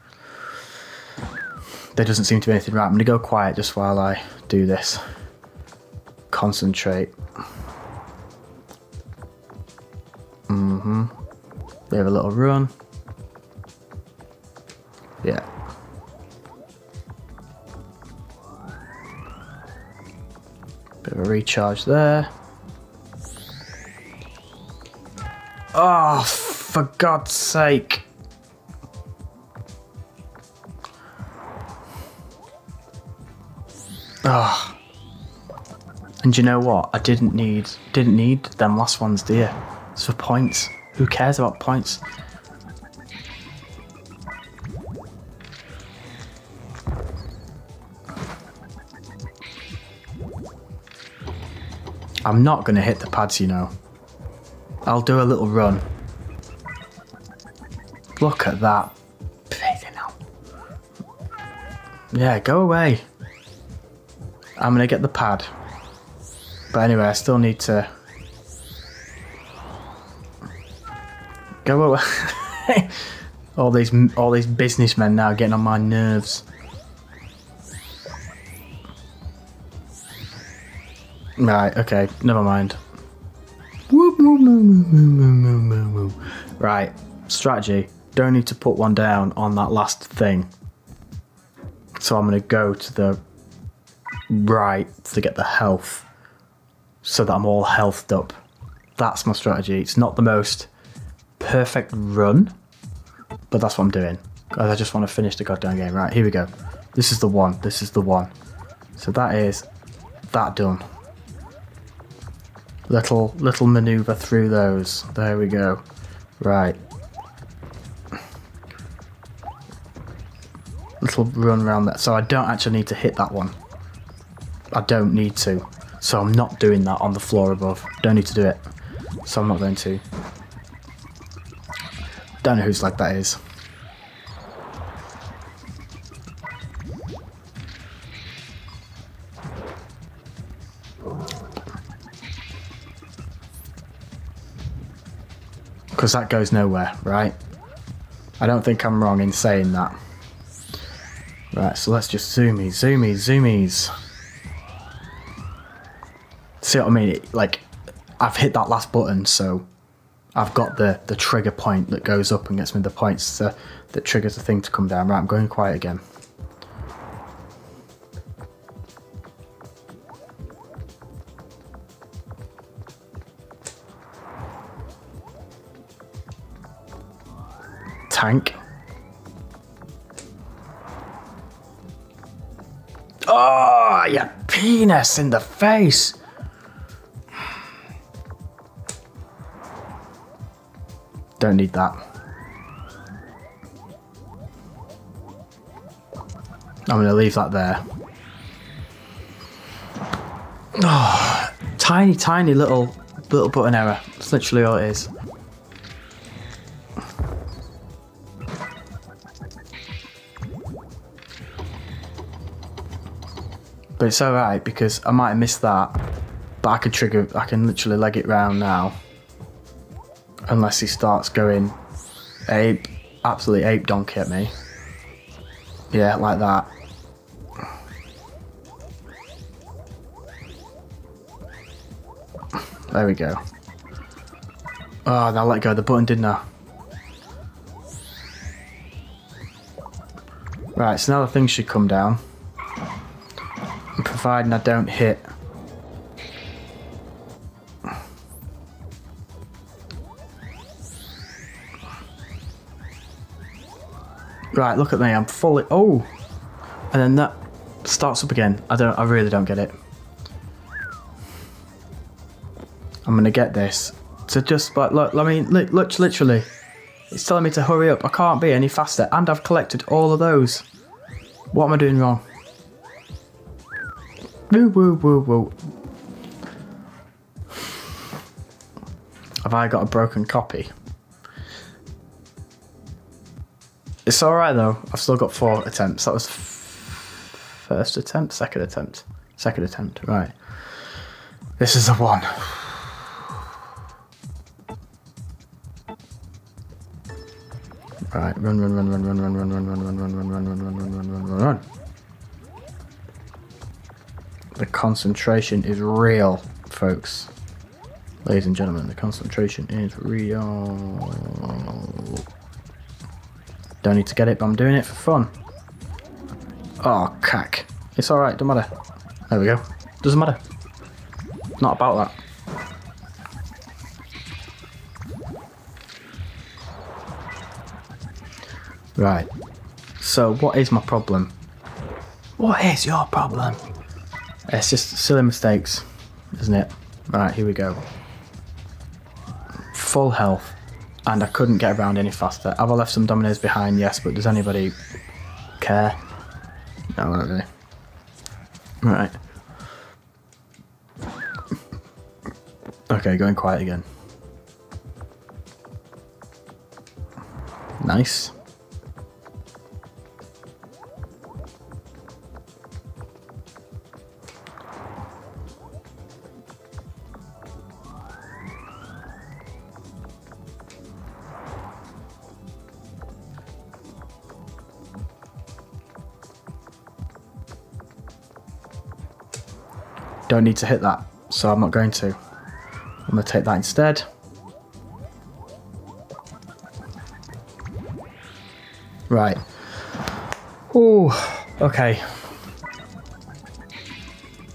There doesn't seem to be anything right. I'm gonna go quiet just while I do this. Concentrate. Mm-hmm. We have a little run. Yeah. Bit of a recharge there. Oh, for God's sake. Oh. And you know what? I didn't need didn't need them last ones, dear. It's for points. Who cares about points? I'm not going to hit the pads, you know. I'll do a little run. Look at that. Yeah, go away. I'm going to get the pad. But anyway, I still need to... Go away. all these all these businessmen now getting on my nerves. Right, okay, never mind. Right, strategy. Don't need to put one down on that last thing. So I'm going to go to the right to get the health so that I'm all healthed up. That's my strategy. It's not the most perfect run, but that's what I'm doing. I just want to finish the goddamn game. Right, here we go. This is the one. This is the one. So that is that done. Little little maneuver through those. There we go. Right. Little run around that. So I don't actually need to hit that one. I don't need to. So I'm not doing that on the floor above. Don't need to do it. So I'm not going to. Don't know whose leg that is. Because that goes nowhere, right? I don't think I'm wrong in saying that. Right, so let's just zoomies, zoomies, zoomies. See what I mean? Like, I've hit that last button, so I've got the, the trigger point that goes up and gets me the points to, that triggers the thing to come down. Right, I'm going quiet again. Tank. Oh, you penis in the face. Don't need that. I'm going to leave that there. Oh, tiny, tiny little little button error. That's literally all it is. But it's alright because I might have missed that. But I can trigger, I can literally leg it round now. Unless he starts going ape, absolutely ape donkey at me. Yeah, like that. There we go. Ah, oh, now let go of the button, didn't I? Right, so now the thing should come down providing I don't hit. Right, look at me, I'm fully, oh! And then that starts up again. I don't, I really don't get it. I'm gonna get this. So just, but look, I mean, look, literally, it's telling me to hurry up. I can't be any faster, and I've collected all of those. What am I doing wrong? Have I got a broken copy? It's alright though. I've still got four attempts. That was first attempt, second attempt, second attempt. Right. This is the one. Right, run, run, run, run, run, run, run, run, run, run, run, run, run, run, run, run, run, run, run. The concentration is real, folks. Ladies and gentlemen, the concentration is real. Don't need to get it, but I'm doing it for fun. Oh, cack. It's alright, don't matter. There we go. Doesn't matter. Not about that. Right. So, what is my problem? What is your problem? It's just silly mistakes, isn't it? Right, here we go. Full health, and I couldn't get around any faster. Have I left some dominoes behind? Yes, but does anybody care? No, not really. Right. Okay, going quiet again. Nice. Don't need to hit that, so I'm not going to. I'm going to take that instead. Right. Ooh, okay.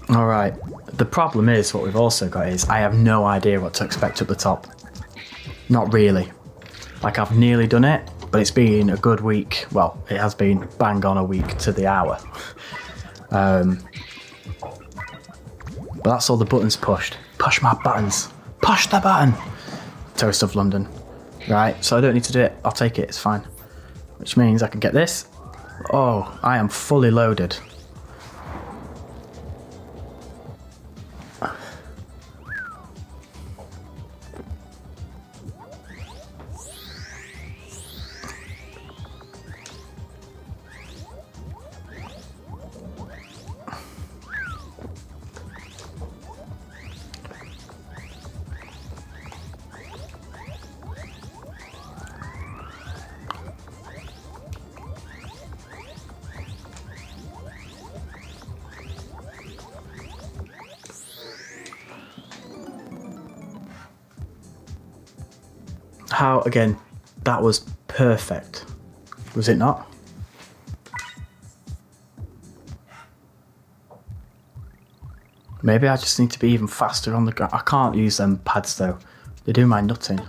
Alright. The problem is, what we've also got is, I have no idea what to expect at the top. Not really. Like, I've nearly done it, but it's been a good week. Well, it has been bang on a week to the hour. Um, but that's all the buttons pushed. Push my buttons. Push the button. Toast of London. Right, so I don't need to do it. I'll take it, it's fine. Which means I can get this. Oh, I am fully loaded. How, again, that was perfect. Was it not? Maybe I just need to be even faster on the ground. I can't use them pads though. They do my nutting.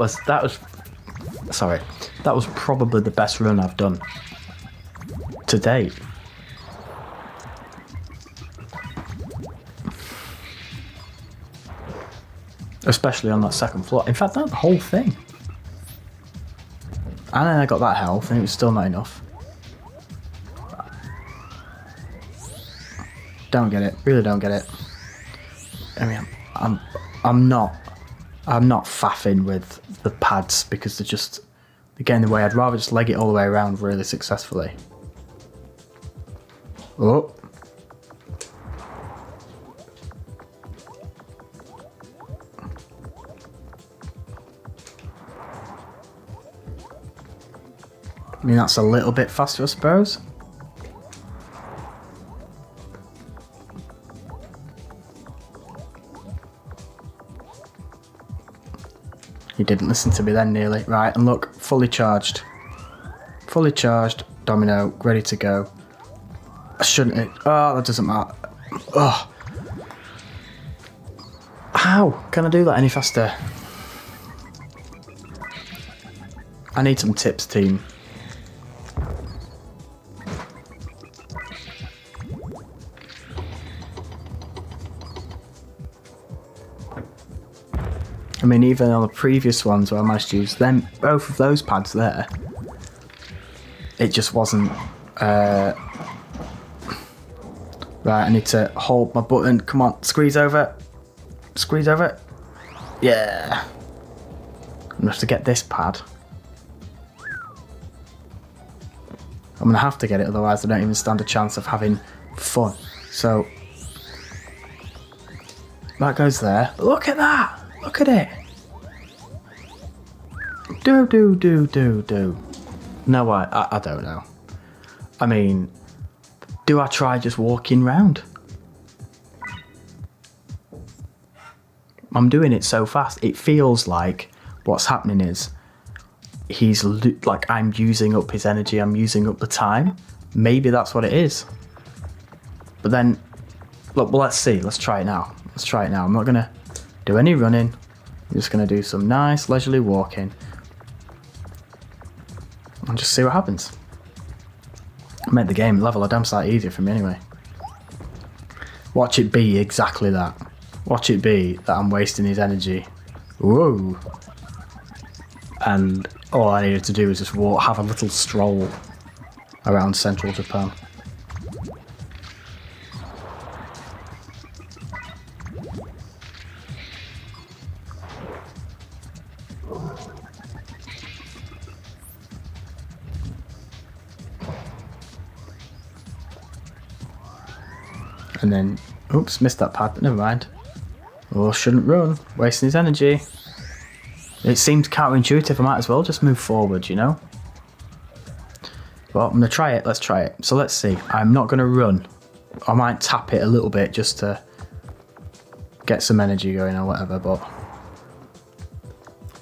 Was that was sorry. That was probably the best run I've done to date. Especially on that second floor. In fact, that whole thing. And then I got that health, and it was still not enough. Don't get it. Really don't get it. I mean, I'm, I'm not, I'm not faffing with the pads because they're just, they're getting in the way. I'd rather just leg it all the way around really successfully. Oh. I mean, that's a little bit faster, I suppose. He didn't listen to me then nearly. Right, and look, fully charged. Fully charged, domino, ready to go. I shouldn't it? Oh, that doesn't matter. Oh. How can I do that any faster? I need some tips, team. Mean, even on the previous ones where I managed to use them, both of those pads there, it just wasn't. Uh... Right, I need to hold my button. Come on, squeeze over. Squeeze over. Yeah. I'm gonna have to get this pad. I'm gonna have to get it, otherwise I don't even stand a chance of having fun. So that goes there. Look at that! Look at it! Do do do do do. No, I, I I don't know. I mean, do I try just walking round? I'm doing it so fast. It feels like what's happening is he's like I'm using up his energy. I'm using up the time. Maybe that's what it is. But then, look. Well, let's see. Let's try it now. Let's try it now. I'm not gonna do any running. I'm just gonna do some nice leisurely walking and just see what happens. Make the game level a damn sight easier for me anyway. Watch it be exactly that. Watch it be that I'm wasting his energy. Whoa. And all I needed to do was just walk, have a little stroll around central Japan. And then, oops, missed that pad, but never mind. Oh, shouldn't run, wasting his energy. It seems counterintuitive, I might as well just move forward, you know? Well, I'm gonna try it, let's try it. So let's see, I'm not gonna run. I might tap it a little bit just to get some energy going or whatever, but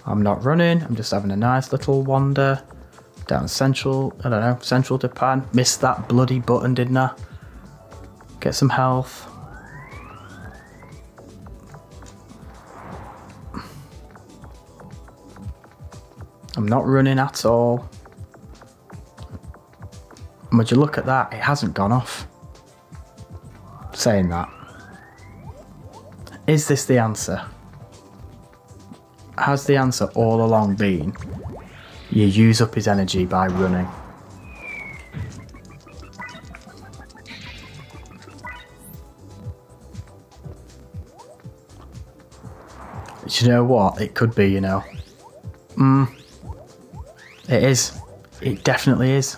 I'm not running, I'm just having a nice little wander down central, I don't know, central Japan. Missed that bloody button, didn't I? Get some health. I'm not running at all. And Would you look at that? It hasn't gone off. Saying that. Is this the answer? Has the answer all along been you use up his energy by running? You know what? It could be, you know. Mm. It is. It definitely is.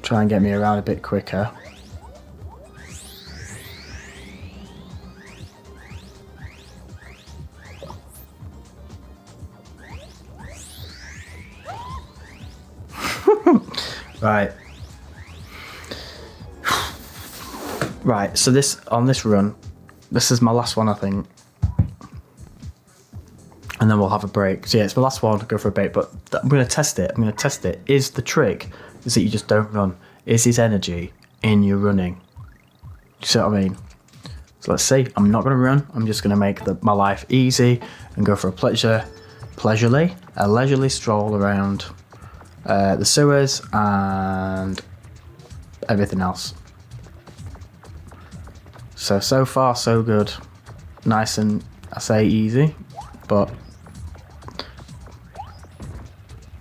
Try and get me around a bit quicker. Right. Right, so this on this run, this is my last one, I think. And then we'll have a break. So yeah, it's my last one. To go for a break, but I'm going to test it. I'm going to test it. Is the trick is that you just don't run? Is his energy in your running? You see what I mean? So let's see. I'm not going to run. I'm just going to make the, my life easy and go for a pleasure, leisurely, a leisurely stroll around uh, the sewers and everything else. So so far so good, nice and I say easy, but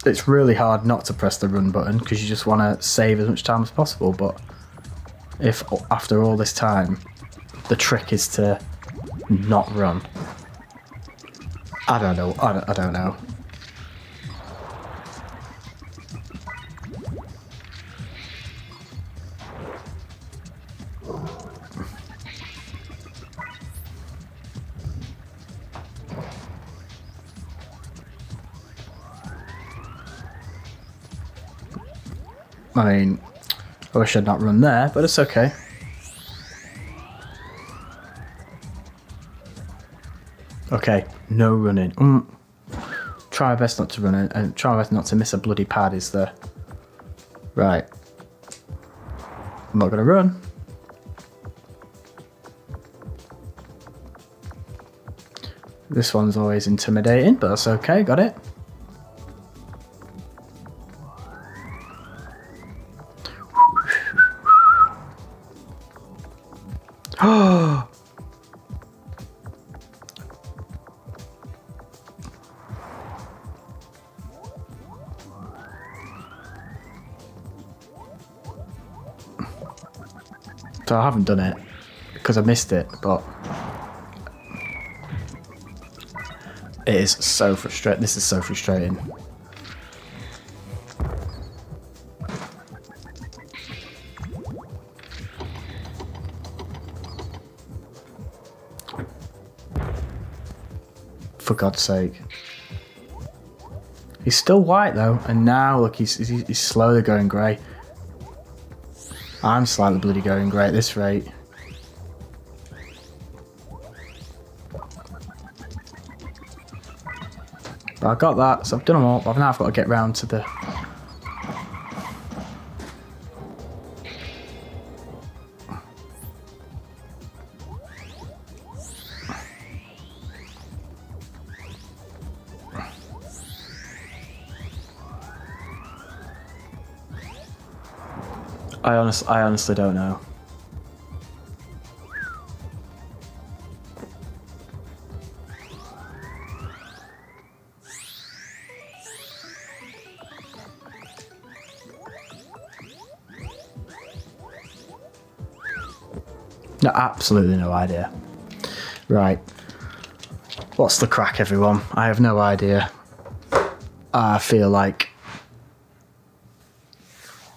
it's really hard not to press the run button because you just want to save as much time as possible. But if after all this time, the trick is to not run, I don't know. I don't, I don't know. I mean, I wish I'd not run there, but it's okay. Okay, no running. Mm. Try best not to run and try best not to miss a bloody pad. Is there? Right. I'm not gonna run. This one's always intimidating, but that's okay. Got it. So I haven't done it because I missed it, but it is so frustrating. This is so frustrating. For God's sake. He's still white though, and now look, he's, he's, he's slowly going grey. I'm slightly bloody going great at this rate. But I got that, so I've done them all. Now I've got to get round to the. Honest, I honestly don't know. No, absolutely no idea. Right. What's the crack, everyone? I have no idea. I feel like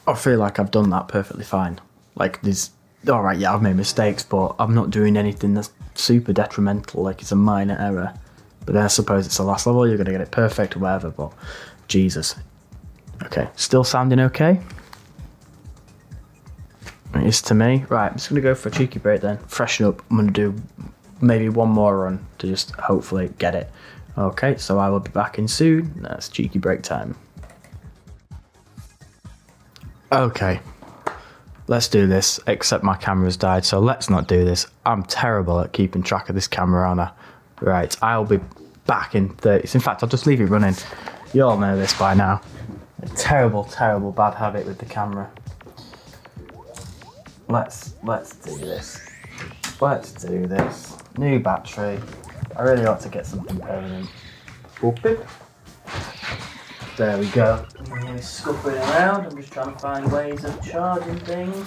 I feel like I've done that perfectly fine. Like there's all right, yeah, I've made mistakes, but I'm not doing anything that's super detrimental. Like it's a minor error. But then I suppose it's the last level. You're gonna get it perfect or whatever. But Jesus. Okay, still sounding okay. It is to me. Right, I'm just gonna go for a cheeky break then. Freshen up. I'm gonna do maybe one more run to just hopefully get it. Okay, so I will be back in soon. That's cheeky break time. Okay, let's do this. Except my camera's died, so let's not do this. I'm terrible at keeping track of this camera, I? Right, I'll be back in 30. In fact, I'll just leave it running. You all know this by now. A terrible, terrible bad habit with the camera. Let's let's do this. Let's do this. New battery. I really ought to get something permanent. Whoop it. There we go. I'm scuffling around. I'm just trying to find ways of charging things.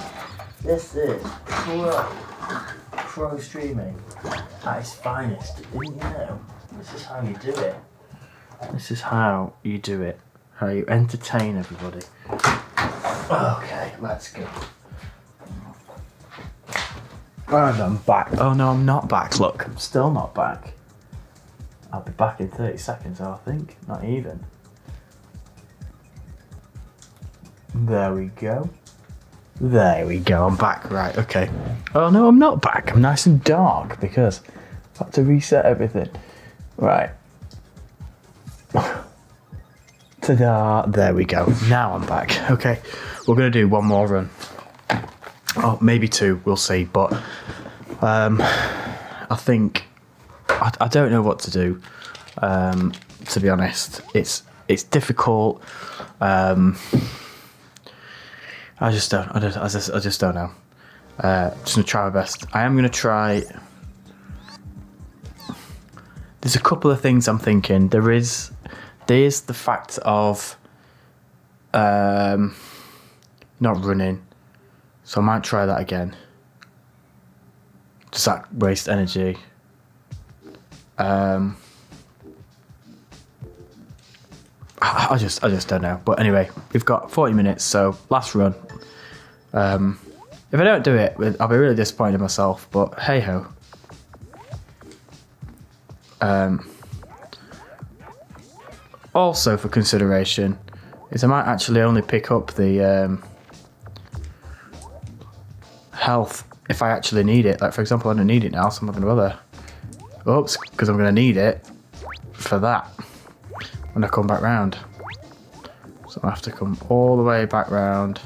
This is pro, pro streaming at its finest. Didn't you know? This is how you do it. This is how you do it. How you entertain everybody. Okay, let's go. And I'm back. Oh no, I'm not back. Look, I'm still not back. I'll be back in 30 seconds, I think. Not even. There we go. There we go. I'm back. Right. Okay. Oh no, I'm not back. I'm nice and dark because I've had to reset everything. Right. Ta-da! There we go. Now I'm back. Okay, we're gonna do one more run. Oh, maybe two. We'll see. But um, I think I, I don't know what to do. Um, to be honest, it's it's difficult. Um, I just don't. I just, I just, I just don't know. Uh, just gonna try my best. I am gonna try. There's a couple of things I'm thinking. There is, there is the fact of, um, not running. So I might try that again. Does that waste energy? Um, I I just, I just don't know. But anyway, we've got 40 minutes, so last run. Um, if I don't do it, I'll be really disappointed in myself. But hey ho. Um, also for consideration is I might actually only pick up the um, health if I actually need it. Like, for example, I don't need it now, so I'm not going to bother. Oops, because I'm going to need it for that when I come back round. So I have to come all the way back round.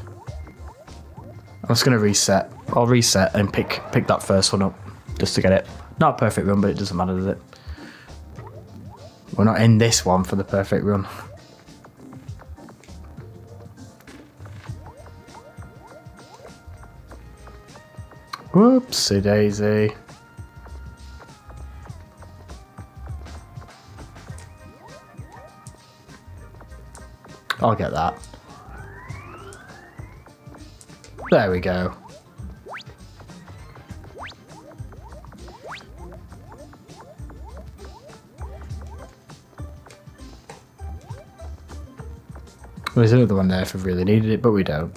I'm just to reset. I'll reset and pick pick that first one up just to get it. Not a perfect run, but it doesn't matter, does it? We're not in this one for the perfect run. Whoopsie daisy. I'll get that. There we go. There's another one there if we really needed it, but we don't.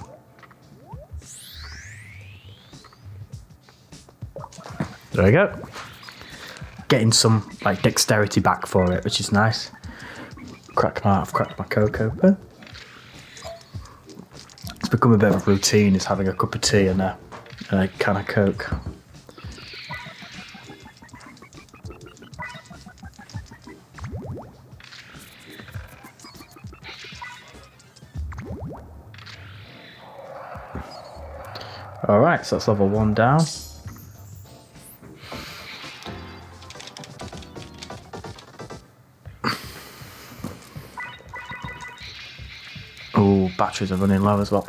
There we go. Getting some like dexterity back for it, which is nice. Crack my, I've cracked my open. It's become a bit of a routine. Is having a cup of tea and a, and a can of coke. All right, so that's level one down. Batteries are running low as well.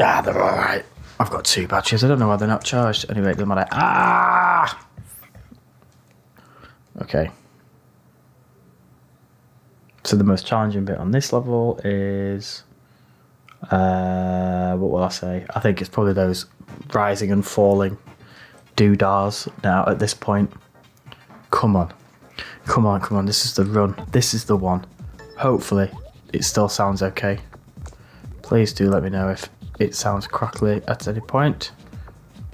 Ah, they're all right. I've got two batteries. I don't know why they're not charged. Anyway, they're like ah. Okay. So the most challenging bit on this level is, uh, what will I say? I think it's probably those rising and falling doodahs now at this point. Come on. Come on, come on. This is the run. This is the one. Hopefully, it still sounds okay. Please do let me know if it sounds crackly at any point.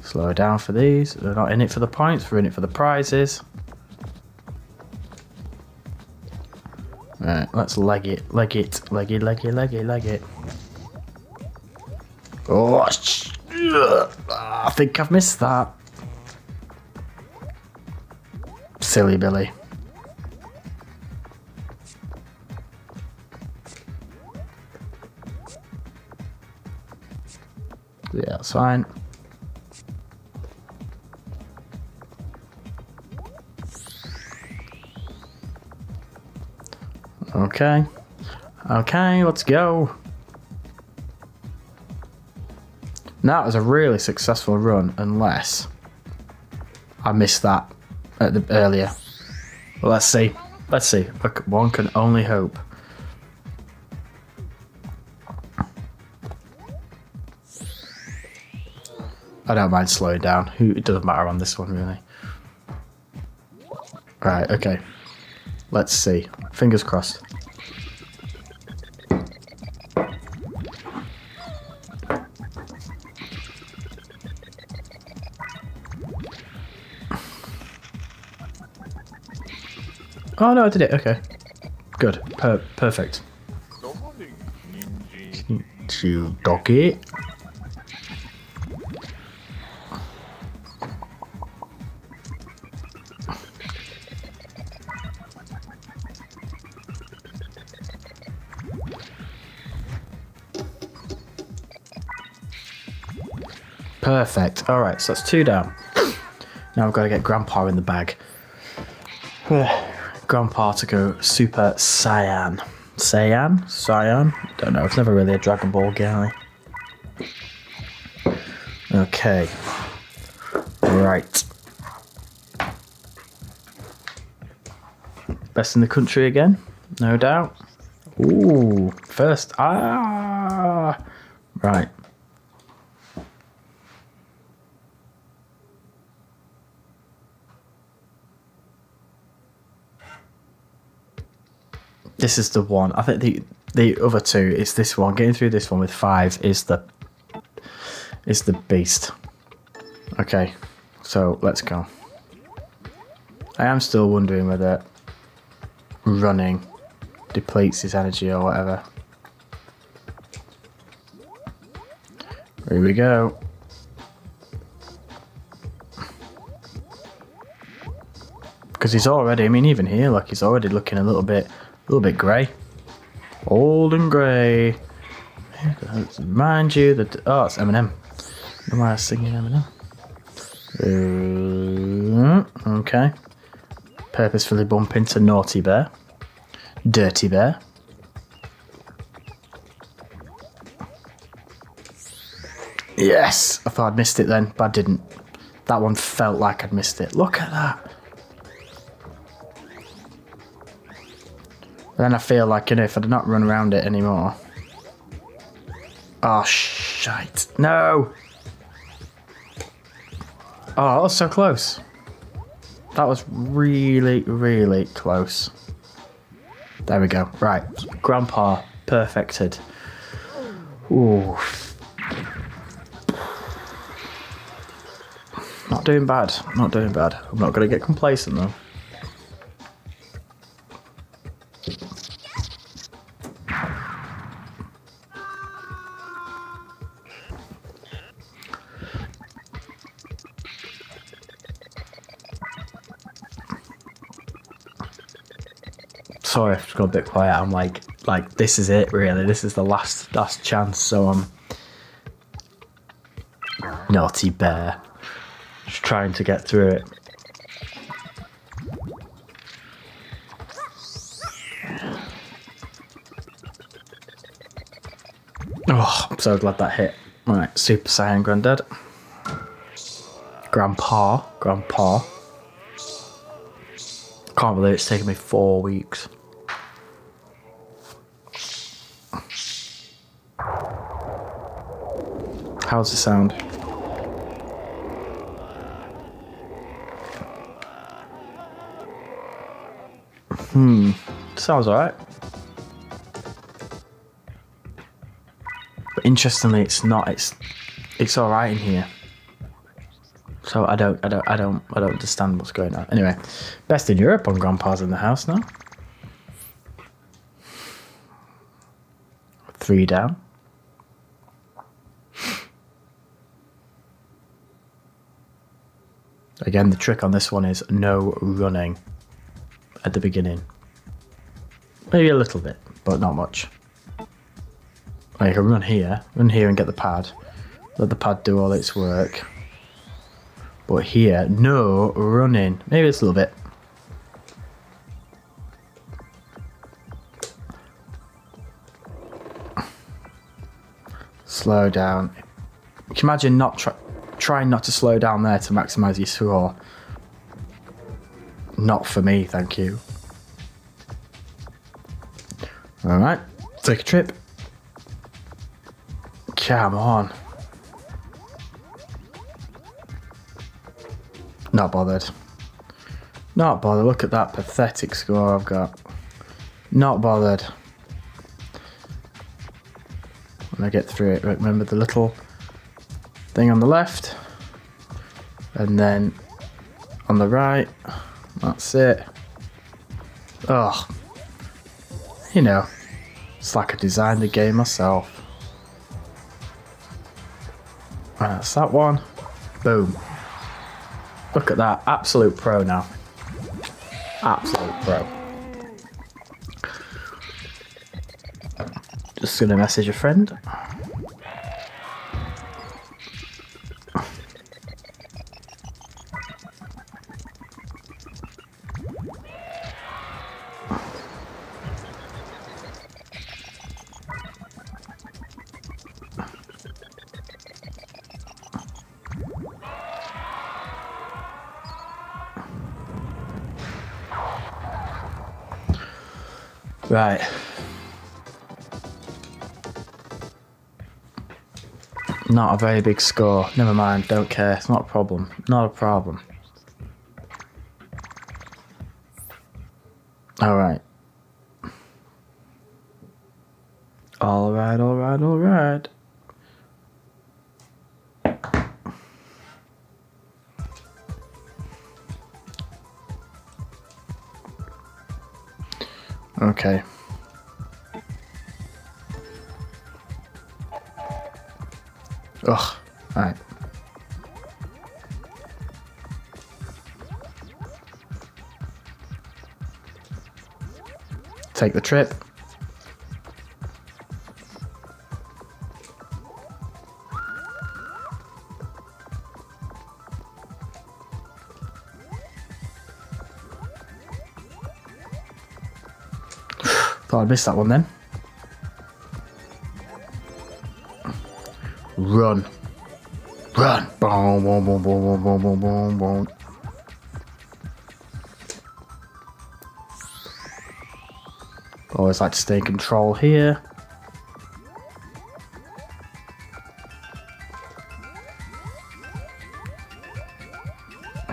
Slow down for these. We're not in it for the points, we're in it for the prizes. Right, let's leg it, leg it, leg it, leg it, leg it, leg it. Oh. I think I've missed that. Silly Billy. Yeah, that's fine. Okay. Okay, let's go. That was a really successful run, unless I missed that at the earlier. Well, let's see. Let's see. One can only hope. I don't mind slowing down. Who it doesn't matter on this one really. Right, okay. Let's see. Fingers crossed. Oh no, I did it. Okay. Good. Per perfect. dock doggy. Right, so that's two down. Now I've got to get Grandpa in the bag. Grandpa to go Super Saiyan. Saiyan? Saiyan? Don't know. It's never really a Dragon Ball guy. Okay. Right. Best in the country again, no doubt. Ooh, first. Ah! Right. This is the one. I think the the other two is this one. Getting through this one with five is the is the beast. Okay, so let's go. I am still wondering whether running depletes his energy or whatever. Here we go. Because he's already, I mean, even here, look, he's already looking a little bit, a little bit grey. Old and grey. Mind you that, oh, it's Eminem. Am I singing Eminem? Uh, okay. Purposefully bump into Naughty Bear. Dirty Bear. Yes! I thought I'd missed it then, but I didn't. That one felt like I'd missed it. Look at that! Then I feel like, you know, if I'd not run around it anymore. Oh, shite. No! Oh, that was so close. That was really, really close. There we go. Right. Grandpa perfected. Ooh. Not doing bad. Not doing bad. I'm not going to get complacent though. Bit quiet. I'm like, like this is it really. This is the last last chance. So I'm naughty bear, just trying to get through it. Oh, I'm so glad that hit. Right, Super Saiyan Granddad. Grandpa, Grandpa. Can't believe it's taken me four weeks. How's the sound? Hmm, sounds alright. But interestingly, it's not. It's it's alright in here. So I don't, I don't, I don't, I don't understand what's going on. Anyway, best in Europe on Grandpa's in the house now. Three down. Again, the trick on this one is no running at the beginning. Maybe a little bit, but not much. I can run here, run here and get the pad. Let the pad do all its work. But here, no running. Maybe it's a little bit. Slow down. Can imagine not try, trying not to slow down there to maximise your score? Not for me, thank you. Alright, take a trip. Come on. Not bothered. Not bothered. Look at that pathetic score I've got. Not bothered. When I get through it, remember the little thing on the left, and then on the right. That's it. Oh, you know, it's like I designed the game myself. And that's that one. Boom. Look at that. Absolute pro now. Absolute pro. Just gonna message a friend. Not a very big score. Never mind, don't care. It's not a problem. Not a problem. Trip. Thought I'd missed that one then. Run. Run. Boom, boom, boom, boom, boom, boom, boom, boom, Always like to stay in control here.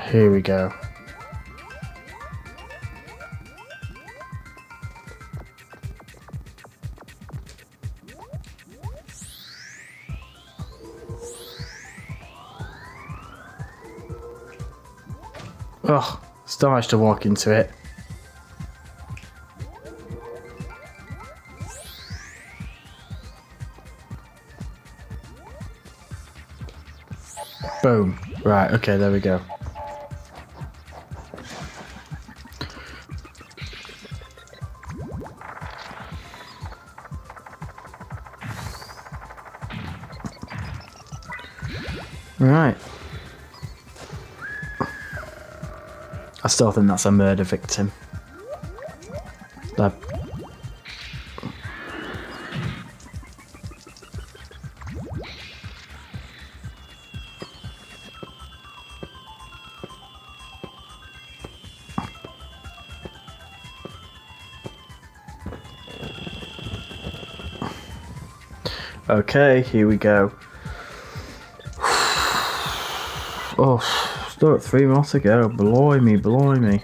Here we go. Ugh, still managed to walk into it. Right, okay, there we go. Right. I still think that's a murder victim. Okay, here we go. Oh, still got three more to go. Blimey, blimey.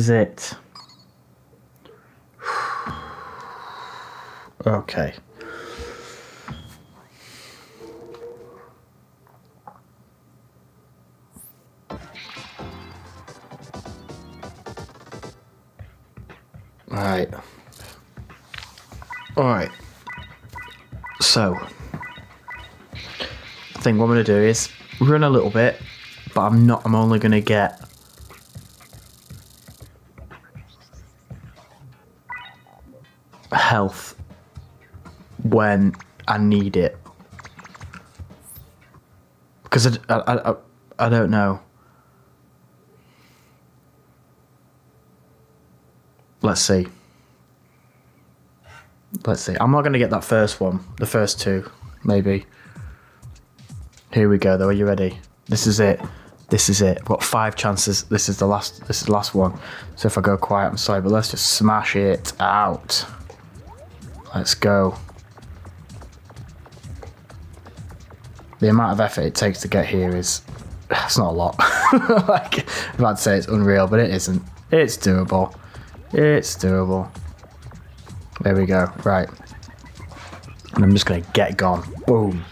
Is it. Okay. Right. Alright. So, I think what I'm going to do is run a little bit, but I'm not, I'm only going to get when I need it. Because I, I, I, I don't know. Let's see. Let's see. I'm not going to get that first one. The first two, maybe. Here we go, though. Are you ready? This is it. This is it. I've got five chances. This is the last. This is the last one. So if I go quiet, I'm sorry, but let's just smash it out. Let's go. The amount of effort it takes to get here is. It's not a lot. like, about to say it's unreal, but it isn't. It's doable. It's doable. There we go. Right. And I'm just to get gone. Boom.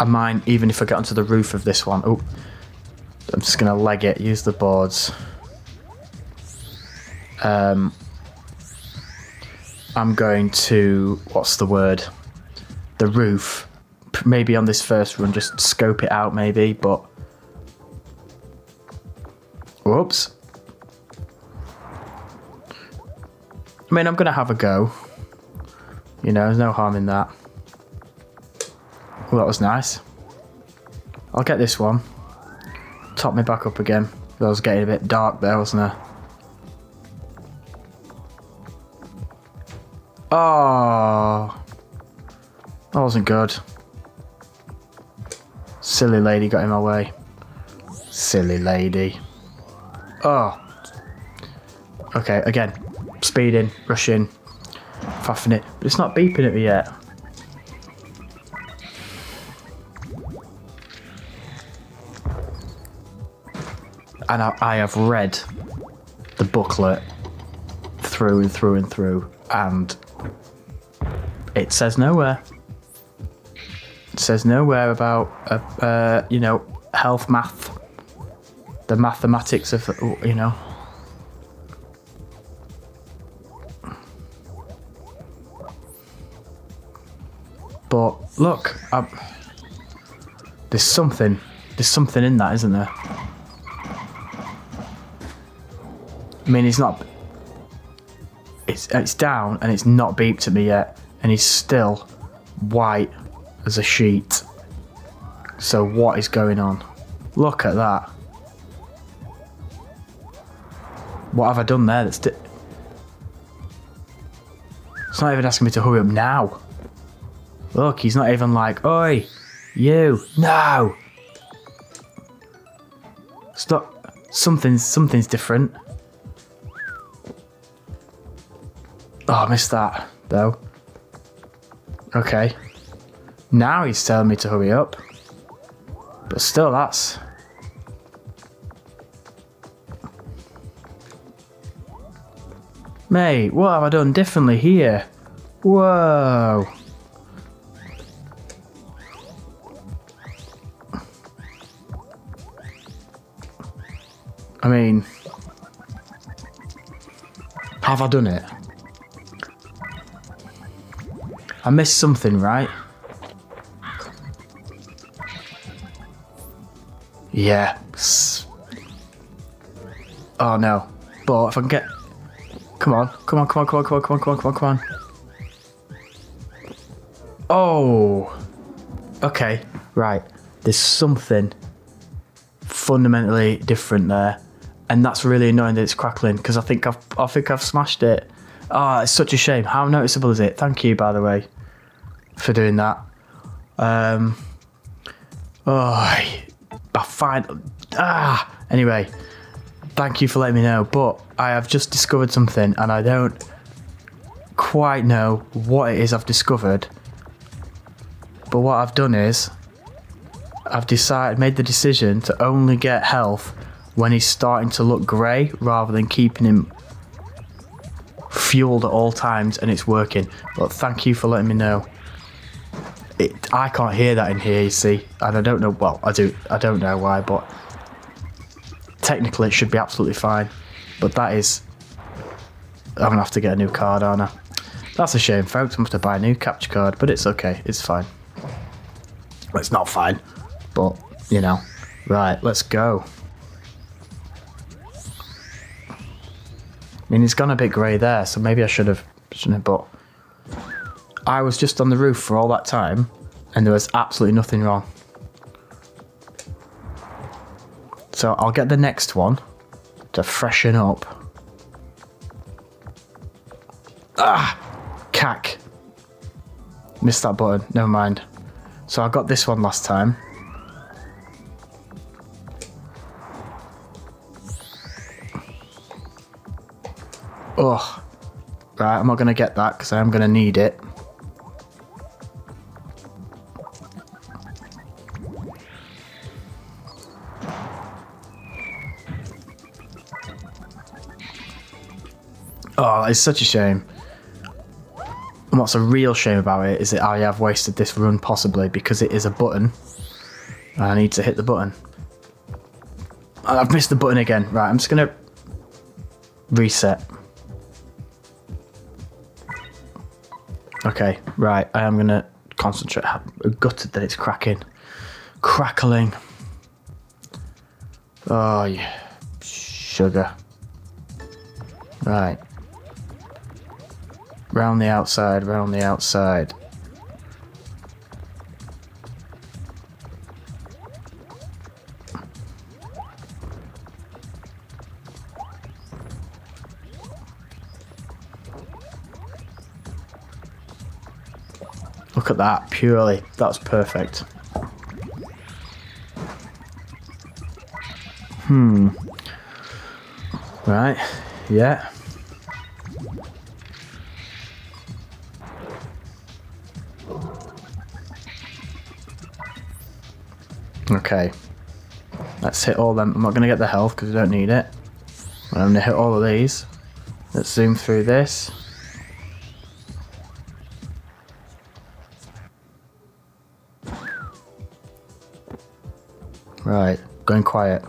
I might, even if I get onto the roof of this one. Oh, I'm just going to leg it, use the boards. Um, I'm going to, what's the word? The roof. Maybe on this first run, just scope it out, maybe, but. Whoops. I mean, I'm going to have a go. You know, there's no harm in that. Well, that was nice. I'll get this one. Top me back up again. It was getting a bit dark there, wasn't it? Oh, that wasn't good. Silly lady got in my way. Silly lady. Oh. Okay, again. Speeding, rushing, faffing it. But it's not beeping at me yet. And I, I have read the booklet through and through and through, and it says nowhere. It says nowhere about, uh, uh, you know, health math, the mathematics of, you know. But look, i there's something, there's something in that, isn't there? I mean, he's not. It's it's down and it's not beeped at me yet, and he's still white as a sheet. So what is going on? Look at that. What have I done there? That's. It's not even asking me to hurry up now. Look, he's not even like, "Oi, you, no." Stop. Something's something's different. Oh, I missed that, though. Okay. Now he's telling me to hurry up. But still, that's... Mate, what have I done differently here? Whoa. I mean... Have I done it? I missed something, right? Yeah. Oh no. But if I can get... Come on. Come on, come on, come on, come on, come on, come on, come on, come on. Oh. Okay. Right. There's something fundamentally different there. And that's really annoying that it's crackling because I think I've I think I've smashed it. Oh, it's such a shame. How noticeable is it? Thank you, by the way, for doing that. Um, oh, I find. Ah, anyway, thank you for letting me know. But I have just discovered something, and I don't quite know what it is I've discovered. But what I've done is, I've decided, made the decision to only get health when he's starting to look grey, rather than keeping him fueled at all times and it's working. But thank you for letting me know. It, I can't hear that in here, you see, and I don't know. Well, I do. I don't know why, but technically it should be absolutely fine. But that is, I'm gonna have to get a new card, aren't I? That's a shame, folks. I'm gonna have to buy a new capture card, but it's okay. It's fine. Well, it's not fine, but you know. Right, let's go. I mean, it's gone a bit grey there, so maybe I should have, shouldn't have, but I was just on the roof for all that time, and there was absolutely nothing wrong. So I'll get the next one to freshen up. Ah! Cack. Missed that button, never mind. So I got this one last time. Ugh. Right, I'm not going to get that because I am going to need it. Oh, it's such a shame. And what's a real shame about it is that I have wasted this run possibly because it is a button. I need to hit the button. I've missed the button again. Right, I'm just going to reset. Okay, right. I am gonna concentrate. I'm gutted that it's cracking, crackling. Oh yeah, sugar. Right. Round the outside, round the outside. Look at that, purely. That's perfect. Hmm. Right, yeah. Okay. Let's hit all them. I'm not going to get the health because I don't need it. I'm going to hit all of these. Let's zoom through this. Right, going quiet.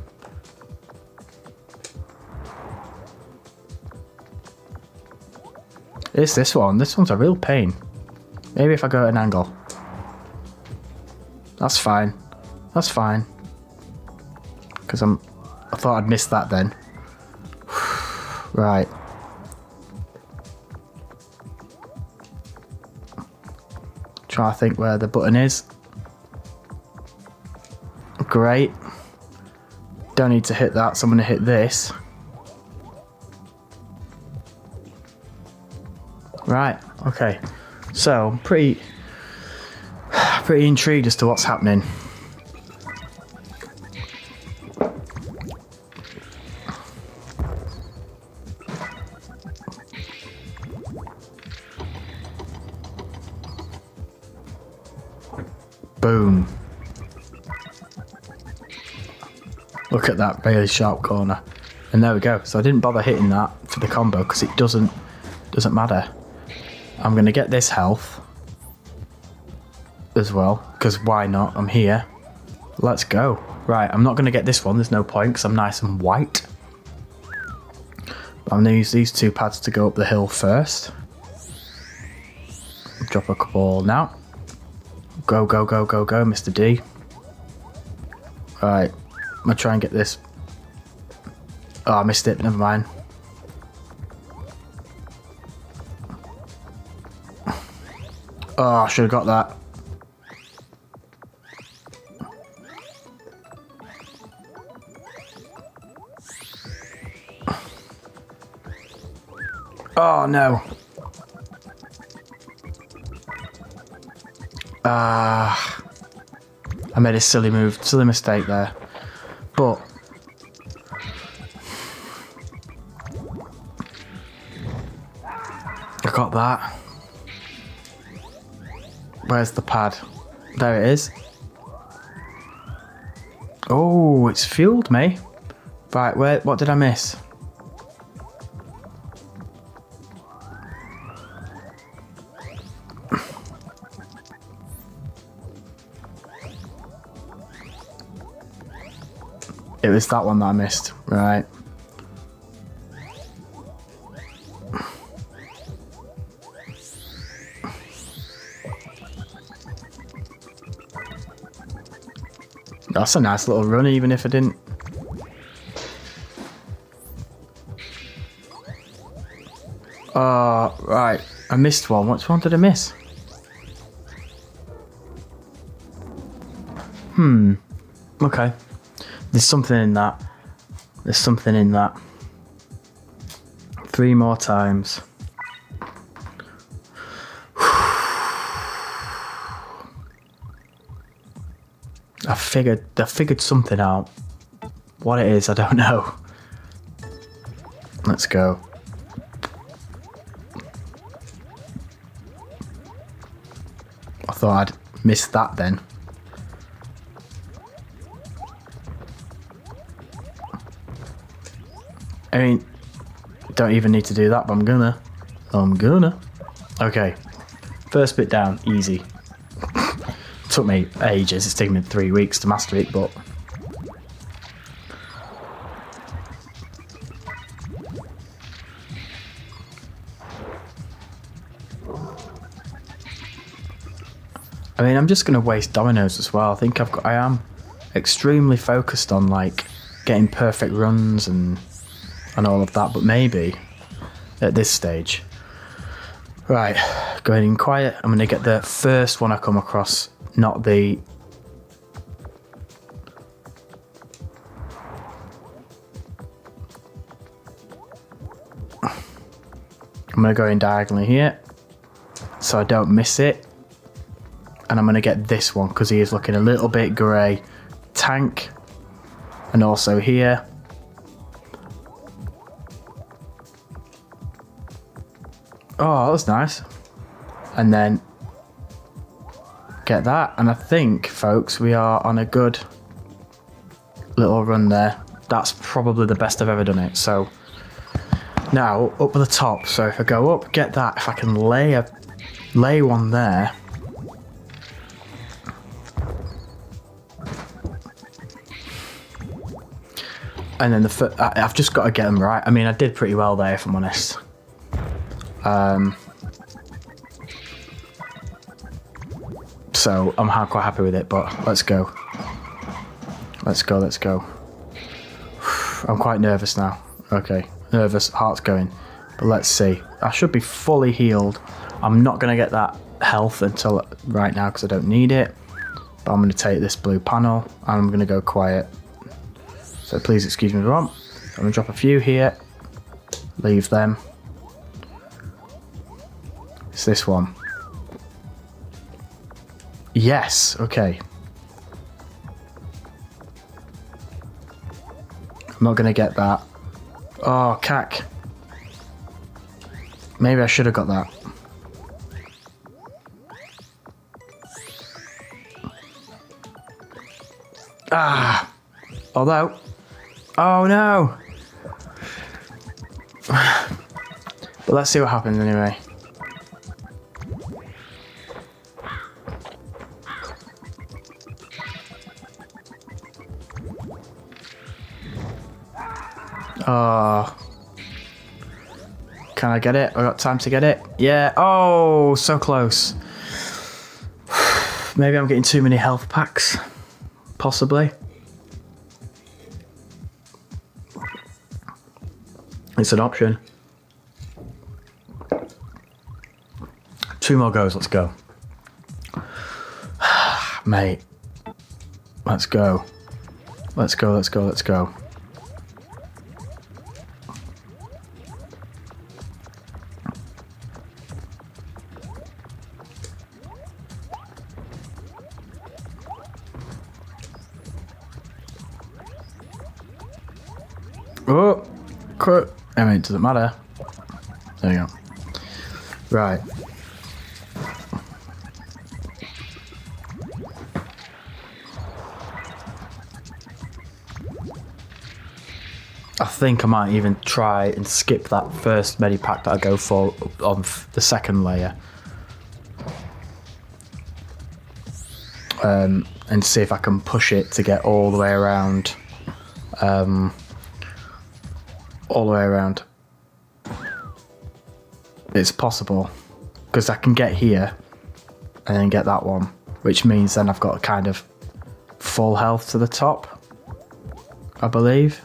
It's this one. This one's a real pain. Maybe if I go at an angle. That's fine. That's fine. Because I'm... I thought I'd missed that then. right. Try to think where the button is. Great. Don't need to hit that, so I'm going to hit this. Right, okay. So, I'm pretty, pretty intrigued as to what's happening. Look at that really sharp corner. And there we go. So I didn't bother hitting that for the combo because it doesn't doesn't matter. I'm gonna get this health as well because why not? I'm here. Let's go. Right, I'm not gonna get this one. There's no point because I'm nice and white. But I'm gonna use these two pads to go up the hill first. Drop a couple now. Go, go, go, go, go, Mr. D. Right, I'm gonna try and get this. Oh, I missed it. Never mind. Oh, I should have got that. Oh no. Ah. I made a silly move, silly mistake there. That. Where's the pad? There it is. Oh, it's fueled me. Right, where what did I miss? It was that one that I missed. Right. That's a nice little run, even if I didn't. Oh, right. I missed one. Which one did I miss? Hmm. Okay. There's something in that. There's something in that. Three more times. Figured I figured something out. What it is, I don't know. Let's go. I thought I'd missed that then. I mean, don't even need to do that, but I'm gonna. I'm gonna. Okay. First bit down, easy. Took me ages, it's taken me three weeks to master it, but. I mean, I'm just gonna waste dominoes as well. I think I've got, I am extremely focused on like getting perfect runs and and all of that, but maybe at this stage. Right, going in quiet. I'm going to get the first one I come across, not the I'm going to go in diagonally here so I don't miss it. And I'm going to get this one because he is looking a little bit grey. Tank. And also here. Oh, that's nice. And then get that. And I think, folks, we are on a good little run there. That's probably the best I've ever done it. So now up at the top. So if I go up, get that. If I can lay a lay one there. And then the I- I've just got to get them right. I mean, I did pretty well there, if I'm honest. Um, so I'm quite happy with it. But let's go. Let's go. Let's go. I'm quite nervous now. Okay, nervous, heart's going. But let's see. I should be fully healed. I'm not going to get that health until right now because I don't need it. But I'm going to take this blue panel and I'm going to go quiet. So please excuse me, Ron. I'm going to drop a few here. Leave them. It's this one. Yes, okay. I'm not going to get that. Oh, cack. Maybe I should have got that. Ah. Although. Oh no. but let's see what happens anyway. Oh. Can I get it? I got time to get it? Yeah. Oh, so close. Maybe I'm getting too many health packs. Possibly. It's an option. Two more goes, let's go. Mate. Let's go. Let's go, let's go, let's go. Doesn't matter. There you go. Right. I think I might even try and skip that first medipack that I go for on the second layer. Um, and see if I can push it to get all the way around. Um, all the way around. It's possible because I can get here and then get that one, which means then I've got a kind of full health to the top. I believe.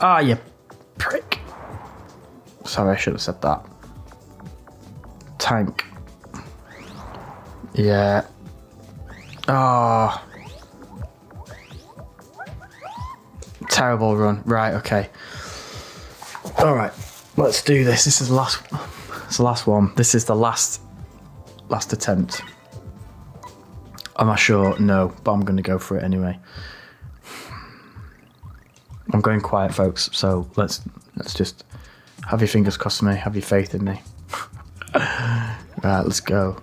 Ah, you prick. Sorry, I should have said that. Tank. Yeah. Ah. Terrible run. Right, okay. Alright, let's do this. This is the last it's the last one. This is the last last attempt. Am I sure? No, but I'm gonna go for it anyway. I'm going quiet, folks. So let's let's just have your fingers crossed for me. Have your faith in me. right, let's go.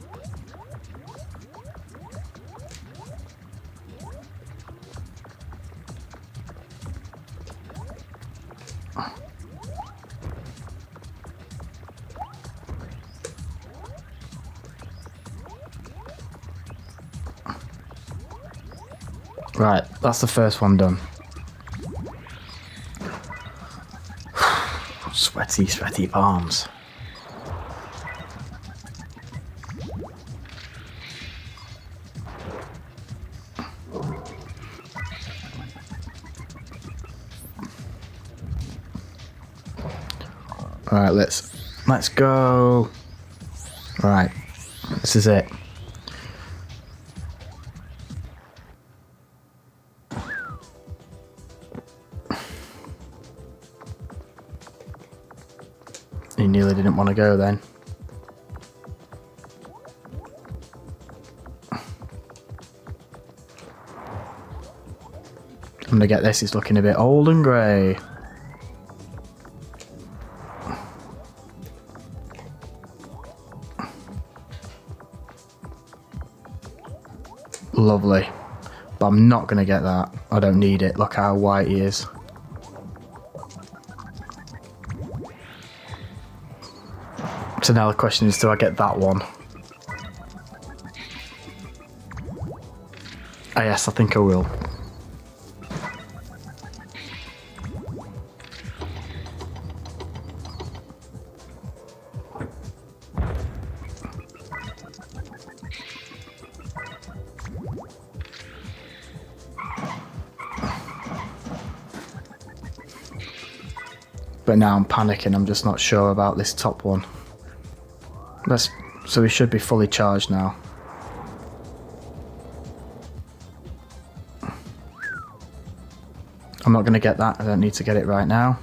That's the first one done. sweaty, sweaty palms. All right, let's let's go. All right, this is it. go then. I'm going to get this, it's looking a bit old and grey. Lovely. But I'm not going to get that. I don't need it. Look how white he is. So now the question is, do I get that one? Ah, yes, I think I will. But now I'm panicking, I'm just not sure about this top one. Let's, so we should be fully charged now. I'm not going to get that, I don't need to get it right now.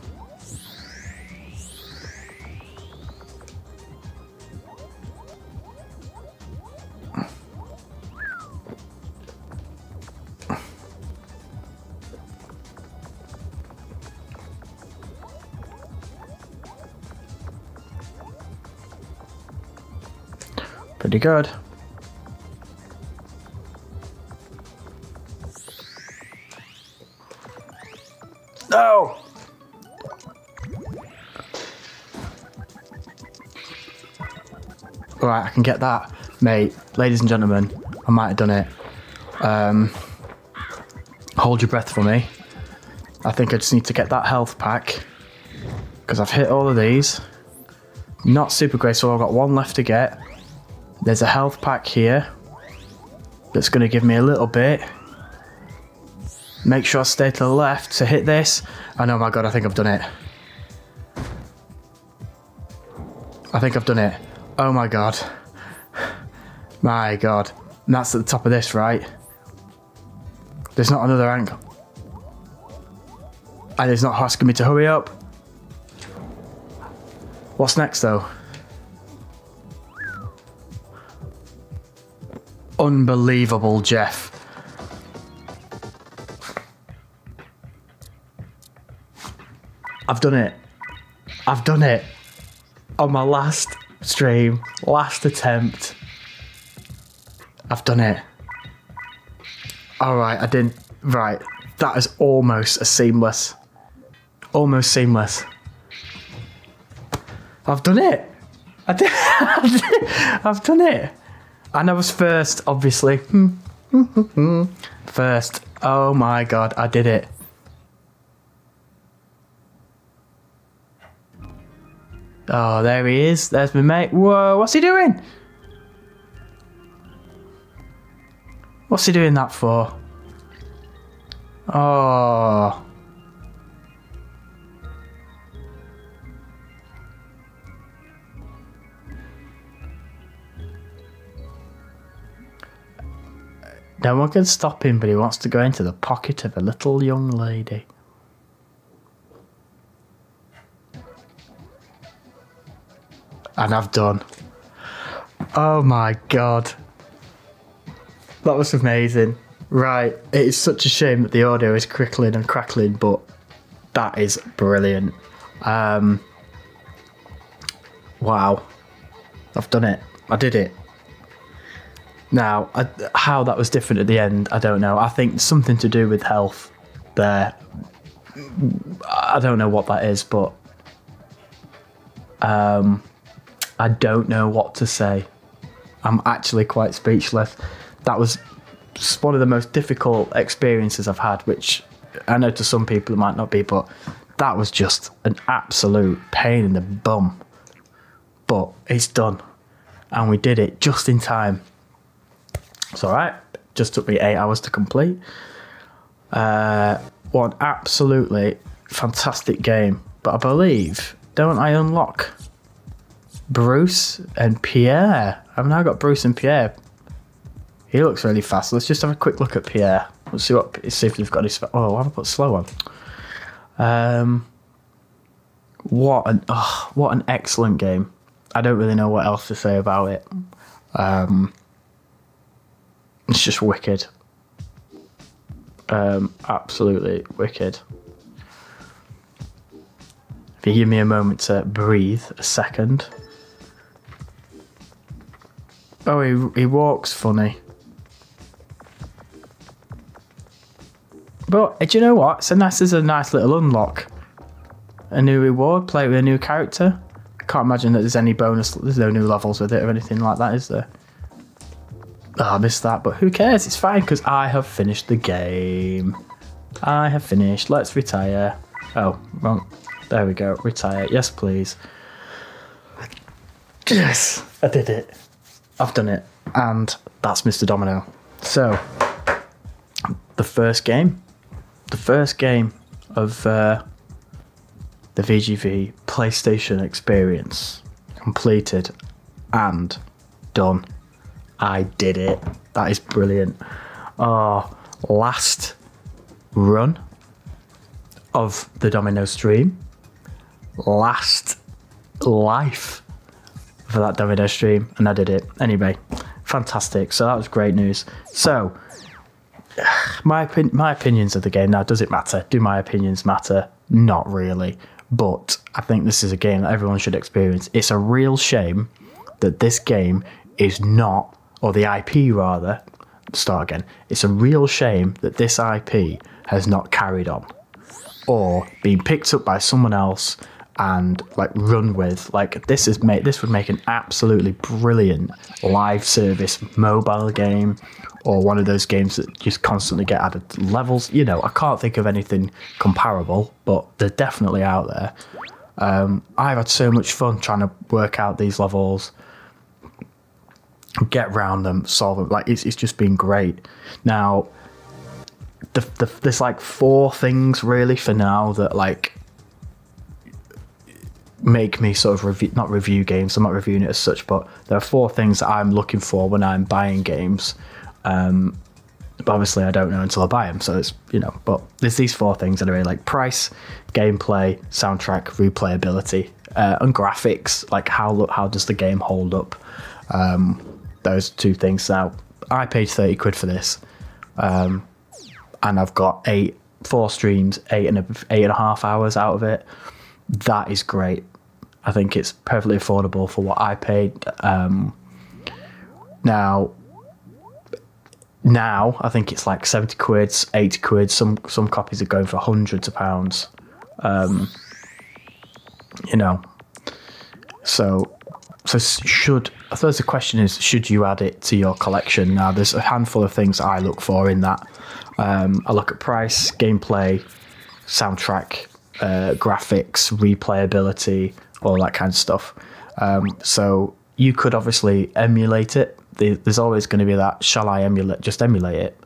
Good. No! Right, I can get that. Mate, ladies and gentlemen, I might have done it. Um, hold your breath for me. I think I just need to get that health pack. Because I've hit all of these. Not super so I've got one left to get. There's a health pack here. That's going to give me a little bit. Make sure I stay to the left to hit this. And oh my god, I think I've done it. I think I've done it. Oh my god. My god. And that's at the top of this, right? There's not another angle. And it's not asking me to hurry up. What's next though? Unbelievable, Jeff. I've done it. I've done it. On my last stream, last attempt. I've done it. Alright, I didn't. Right. That is almost a seamless. Almost seamless. I've done it. I did. I've done it. And I was first, obviously. Hmm. Hmm, hmm, first. Oh my god, I did it. Oh, there he is. There's my mate. Whoa, what's he doing? What's he doing that for? Oh. No one can stop him, but he wants to go into the pocket of a little young lady. And I've done. Oh my god. That was amazing. Right, it is such a shame that the audio is crickling and crackling, but that is brilliant. Um, wow. I've done it. I did it. Now, I, how that was different at the end, I don't know. I think something to do with health there. I don't know what that is, but um, I don't know what to say. I'm actually quite speechless. That was one of the most difficult experiences I've had, which I know to some people it might not be, but that was just an absolute pain in the bum. But it's done, and we did it just in time. It's all right. Just took me eight hours to complete. Uh, what an absolutely fantastic game. But I believe, don't I unlock Bruce and Pierre? I've now got Bruce and Pierre. He looks really fast. Let's just have a quick look at Pierre. Let's see what see if they've got his. Oh, why have I put slow on? Um, what an oh, what an excellent game. I don't really know what else to say about it. Um, it's just wicked. Um, absolutely wicked. If you give me a moment to breathe a second. Oh, he, he walks funny. But uh, do you know what? So nice, it's a nice little unlock. A new reward, play with a new character. I can't imagine that there's any bonus. There's no new levels with it or anything like that, is there? Oh, I missed that, but who cares? It's fine because I have finished the game. I have finished. Let's retire. Oh, wrong. There we go. Retire. Yes, please. Yes, I did it. I've done it. And that's Mr. Domino. So, the first game. The first game of uh, the VGV PlayStation experience completed and done. I did it. That is brilliant. Oh, last run of the Domino stream. Last life for that Domino stream, and I did it. Anyway, fantastic. So that was great news. So, my opin- my opinions of the game now does it matter? Do my opinions matter? Not really. But I think this is a game that everyone should experience. It's a real shame that this game is not, or the IP rather, start again. It's a real shame that this IP has not carried on or been picked up by someone else and like run with. Like this is made this would make an absolutely brilliant live service mobile game or one of those games that just constantly get added levels. You know i can't think of anything comparable but they're definitely out there. Um, i've had so much fun trying to work out these levels get around them solve them. Like it's, it's just been great. Now the, the, there's like four things really for now that like make me sort of review not review games i'm not reviewing it as such but there are four things that i'm looking for when i'm buying games. Um but obviously i don't know until i buy them so it's you know but there's these four things that really like price gameplay soundtrack replayability uh, and graphics like how how does the game hold up? Um those two things now i paid 30 quid for this um and i've got eight four streams eight and a eight and a half hours out of it that is great I think it's perfectly affordable for what I paid. Um, now, now I think it's like seventy quid, eighty quid. Some some copies are going for hundreds of pounds. Um, you know, so so should I suppose the question is should you add it to your collection? Now, there's a handful of things I look for in that. Um, I look at price, gameplay, soundtrack, uh, graphics, replayability, all that kind of stuff. Um, so you could obviously emulate it. There's always going to be that. Shall I emulate? Just emulate it.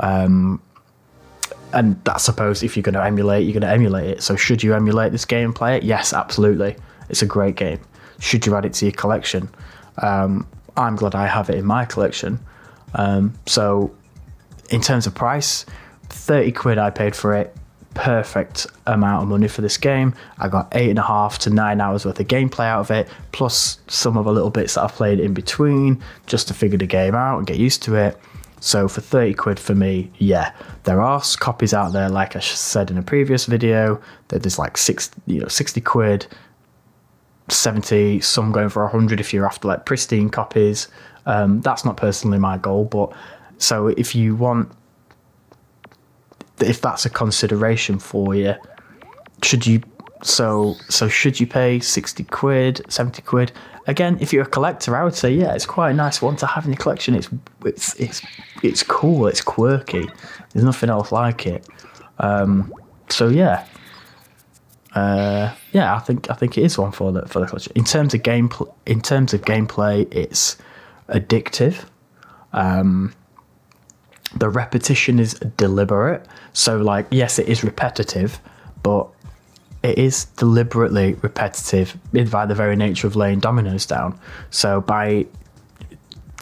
Um, and that's suppose if you're going to emulate, you're going to emulate it. So should you emulate this game and play it? Yes, absolutely. It's a great game. Should you add it to your collection? Um, I'm glad I have it in my collection. Um, so in terms of price, 30 quid I paid for it perfect amount of money for this game. I got eight and a half to nine hours worth of gameplay out of it, plus some of the little bits that I've played in between just to figure the game out and get used to it. So for 30 quid for me, yeah, there are copies out there, like I said in a previous video, that there's like six, you know, 60 quid, 70, some going for 100 if you're after like pristine copies. Um, that's not personally my goal, but so if you want if that's a consideration for you, should you so so should you pay 60 quid 70 quid? Again if you're a collector i would say yeah it's quite a nice one to have in your collection. It's it's it's it's cool it's quirky. There's nothing else like it. Um, so yeah uh, yeah i think i think it is one for the for the collection in terms of game in terms of gameplay it's addictive um, the repetition is deliberate. So, like, yes, it is repetitive, but it is deliberately repetitive by the very nature of laying dominoes down. So, by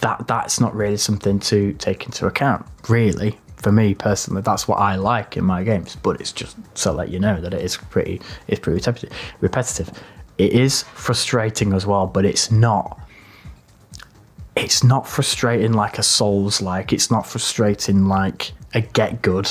that, that's not really something to take into account, really. For me personally, that's what I like in my games. But it's just to let you know that it is pretty, it's pretty repetitive. It is frustrating as well, but it's not it's not frustrating like a Souls like. It's not frustrating like a get good,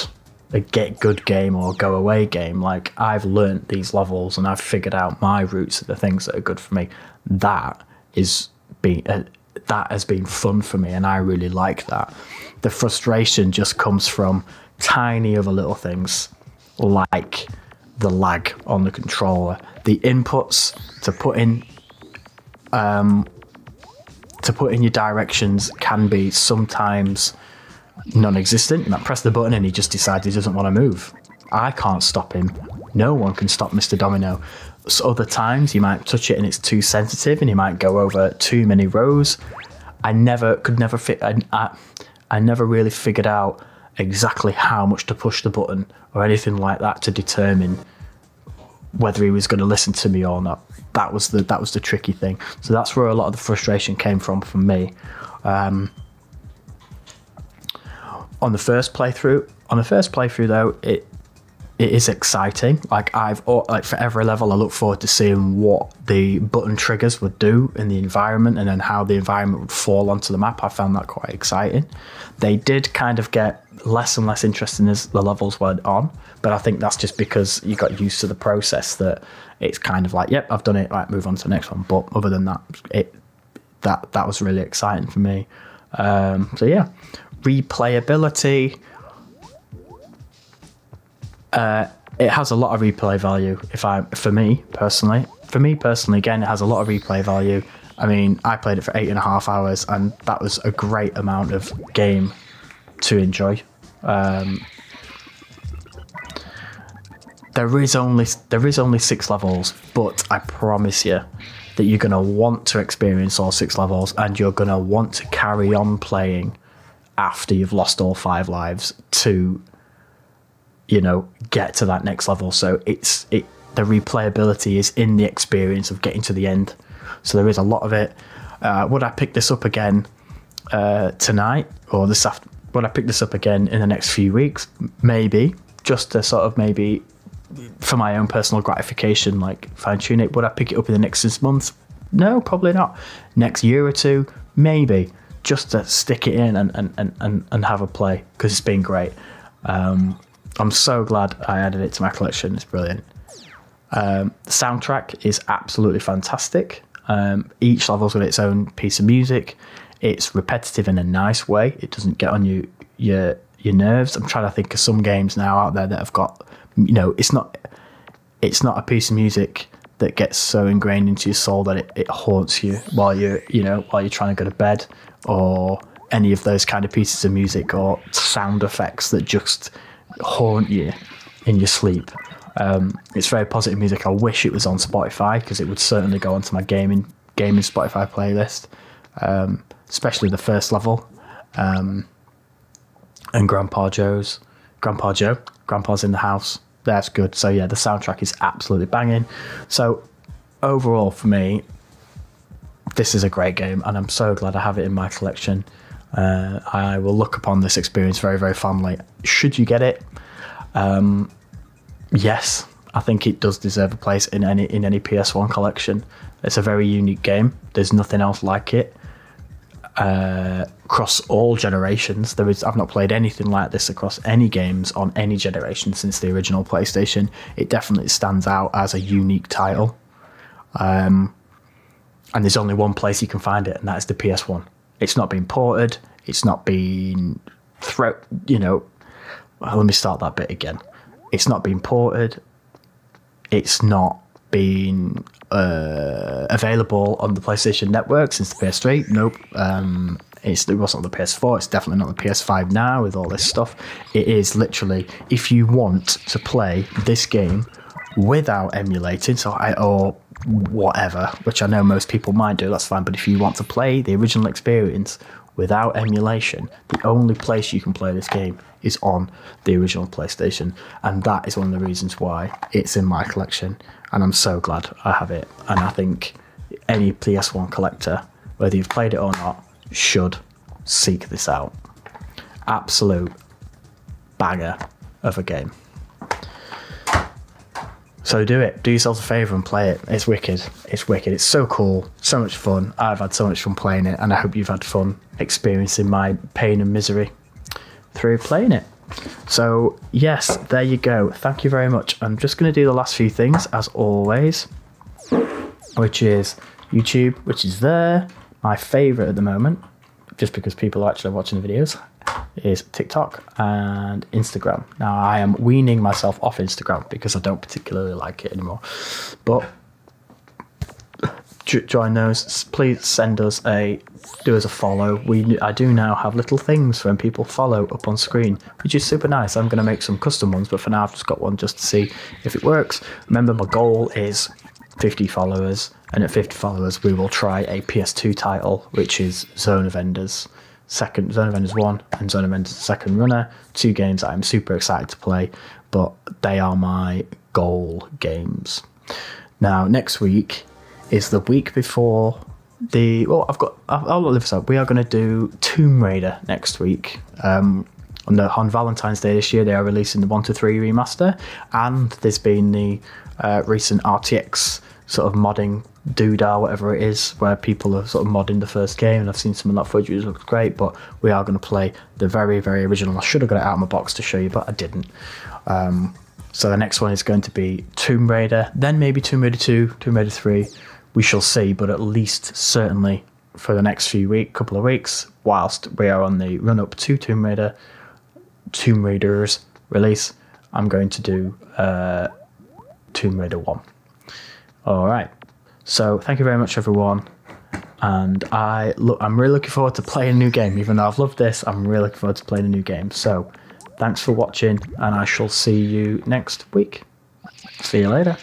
a get good game or go away game. Like I've learnt these levels and I've figured out my routes of the things that are good for me. That is being. uh, that has been fun for me, and I really like that. The frustration just comes from tiny other little things like the lag on the controller, the inputs to put in um, to put in your directions can be sometimes non-existent. You might press the button and he just decides he doesn't want to move. I can't stop him. No one can stop Mr. Domino. So other times you might touch it and it's too sensitive and you might go over too many rows. I never could never fit. I, I, I never really figured out exactly how much to push the button or anything like that to determine whether he was going to listen to me or not. That was the that was the tricky thing. So that's where a lot of the frustration came from for me. Um, on the first playthrough, on the first playthrough though, it it is exciting. Like I've like for every level, I look forward to seeing what the button triggers would do in the environment, and then how the environment would fall onto the map. I found that quite exciting. They did kind of get less and less interesting as the levels went on, but I think that's just because you got used to the process. That it's kind of like, yep, I've done it. Right, move on to the next one. But other than that, it that that was really exciting for me. Um, so yeah, replayability uh, it has a lot of replay value. If I, for me personally, for me personally, again, it has a lot of replay value. I mean, I played it for eight and a half hours, and that was a great amount of game to enjoy. Um, there is only there is only six levels, but I promise you that you're gonna want to experience all six levels, and you're gonna want to carry on playing after you've lost all five lives to you know get to that next level. So it's it the replayability is in the experience of getting to the end. So there is a lot of it. Uh, would i pick this up again uh, tonight or this after would i pick this up again in the next few weeks? Maybe. Just to sort of maybe for my own personal gratification like fine tune it. Would i pick it up in the next six months? No probably not. Next year or two maybe. Just to stick it in and and, and, and, have a play because it's been great. Um, I'm so glad I added it to my collection. It's brilliant. Um, the soundtrack is absolutely fantastic. Um, each level's got its own piece of music. It's repetitive in a nice way. It doesn't get on you your your nerves. I'm trying to think of some games now out there that have got you know it's not it's not a piece of music that gets so ingrained into your soul that it, it haunts you while you're you know while you're trying to go to bed or any of those kind of pieces of music or sound effects that just haunt you in your sleep. Um, it's very positive music. I wish it was on Spotify because it would certainly go onto my gaming gaming Spotify playlist, um, especially the first level um, and Grandpa Joe's. Grandpa Joe, Grandpa's in the house. That's good. So yeah, the soundtrack is absolutely banging. So overall, for me, this is a great game, and I'm so glad I have it in my collection. Uh, I will look upon this experience very, very fondly. Should you get it, um, yes, I think it does deserve a place in any in any PS1 collection. It's a very unique game. There's nothing else like it. Uh, across all generations, there is. I've not played anything like this across any games on any generation since the original PlayStation. It definitely stands out as a unique title. Um, and there's only one place you can find it, and that is the PS1. It's not been ported. It's not been throw. You know, well, let me start that bit again. It's not been ported. It's not been uh, available on the PlayStation Network since the PS3. Nope. Um, it's, it wasn't on the PS4. It's definitely not the PS5 now with all this stuff. It is literally if you want to play this game without emulating, so I or whatever, which I know most people might do, that's fine. But if you want to play the original experience without emulation, the only place you can play this game is on the original PlayStation. And that is one of the reasons why it's in my collection. And I'm so glad I have it. And I think any PS1 collector, whether you've played it or not, should seek this out. Absolute banger of a game. So do it. Do yourself a favour and play it. It's wicked. It's wicked. It's so cool. So much fun. I've had so much fun playing it, and I hope you've had fun experiencing my pain and misery through playing it. So, yes, there you go. Thank you very much. I'm just going to do the last few things, as always, which is YouTube, which is there. My favourite at the moment, just because people are actually watching the videos, is TikTok and Instagram. Now I am weaning myself off Instagram because I don't particularly like it anymore. But jo- join those. Please send us a do us a follow. We I do now have little things when people follow up on screen, which is super nice. I'm going to make some custom ones, but for now I've just got one just to see if it works. Remember, my goal is 50 followers, and at 50 followers, we will try a PS2 title, which is Zone of Enders. Second Zone of Enders one and Zone of Enders second runner. Two games that I'm super excited to play, but they are my goal games. Now next week is the week before the well I've got I'll, live this up. We are going to do Tomb Raider next week. Um, on the on Valentine's Day this year, they are releasing the one to three remaster, and there's been the uh, recent RTX sort of modding doodah, whatever it is, where people are sort of modding the first game, and I've seen some of that footage, which looks great. But we are going to play the very very original. I should have got it out of my box to show you, but I didn't. Um, so the next one is going to be Tomb Raider, then maybe Tomb Raider 2, Tomb Raider 3. We shall see, but at least certainly for the next few week, couple of weeks, whilst we are on the run up to Tomb Raider, Tomb Raiders release, I'm going to do uh, Tomb Raider 1. All right. So thank you very much, everyone. And I look, I'm really looking forward to playing a new game. Even though I've loved this, I'm really looking forward to playing a new game. So thanks for watching, and I shall see you next week. See you later.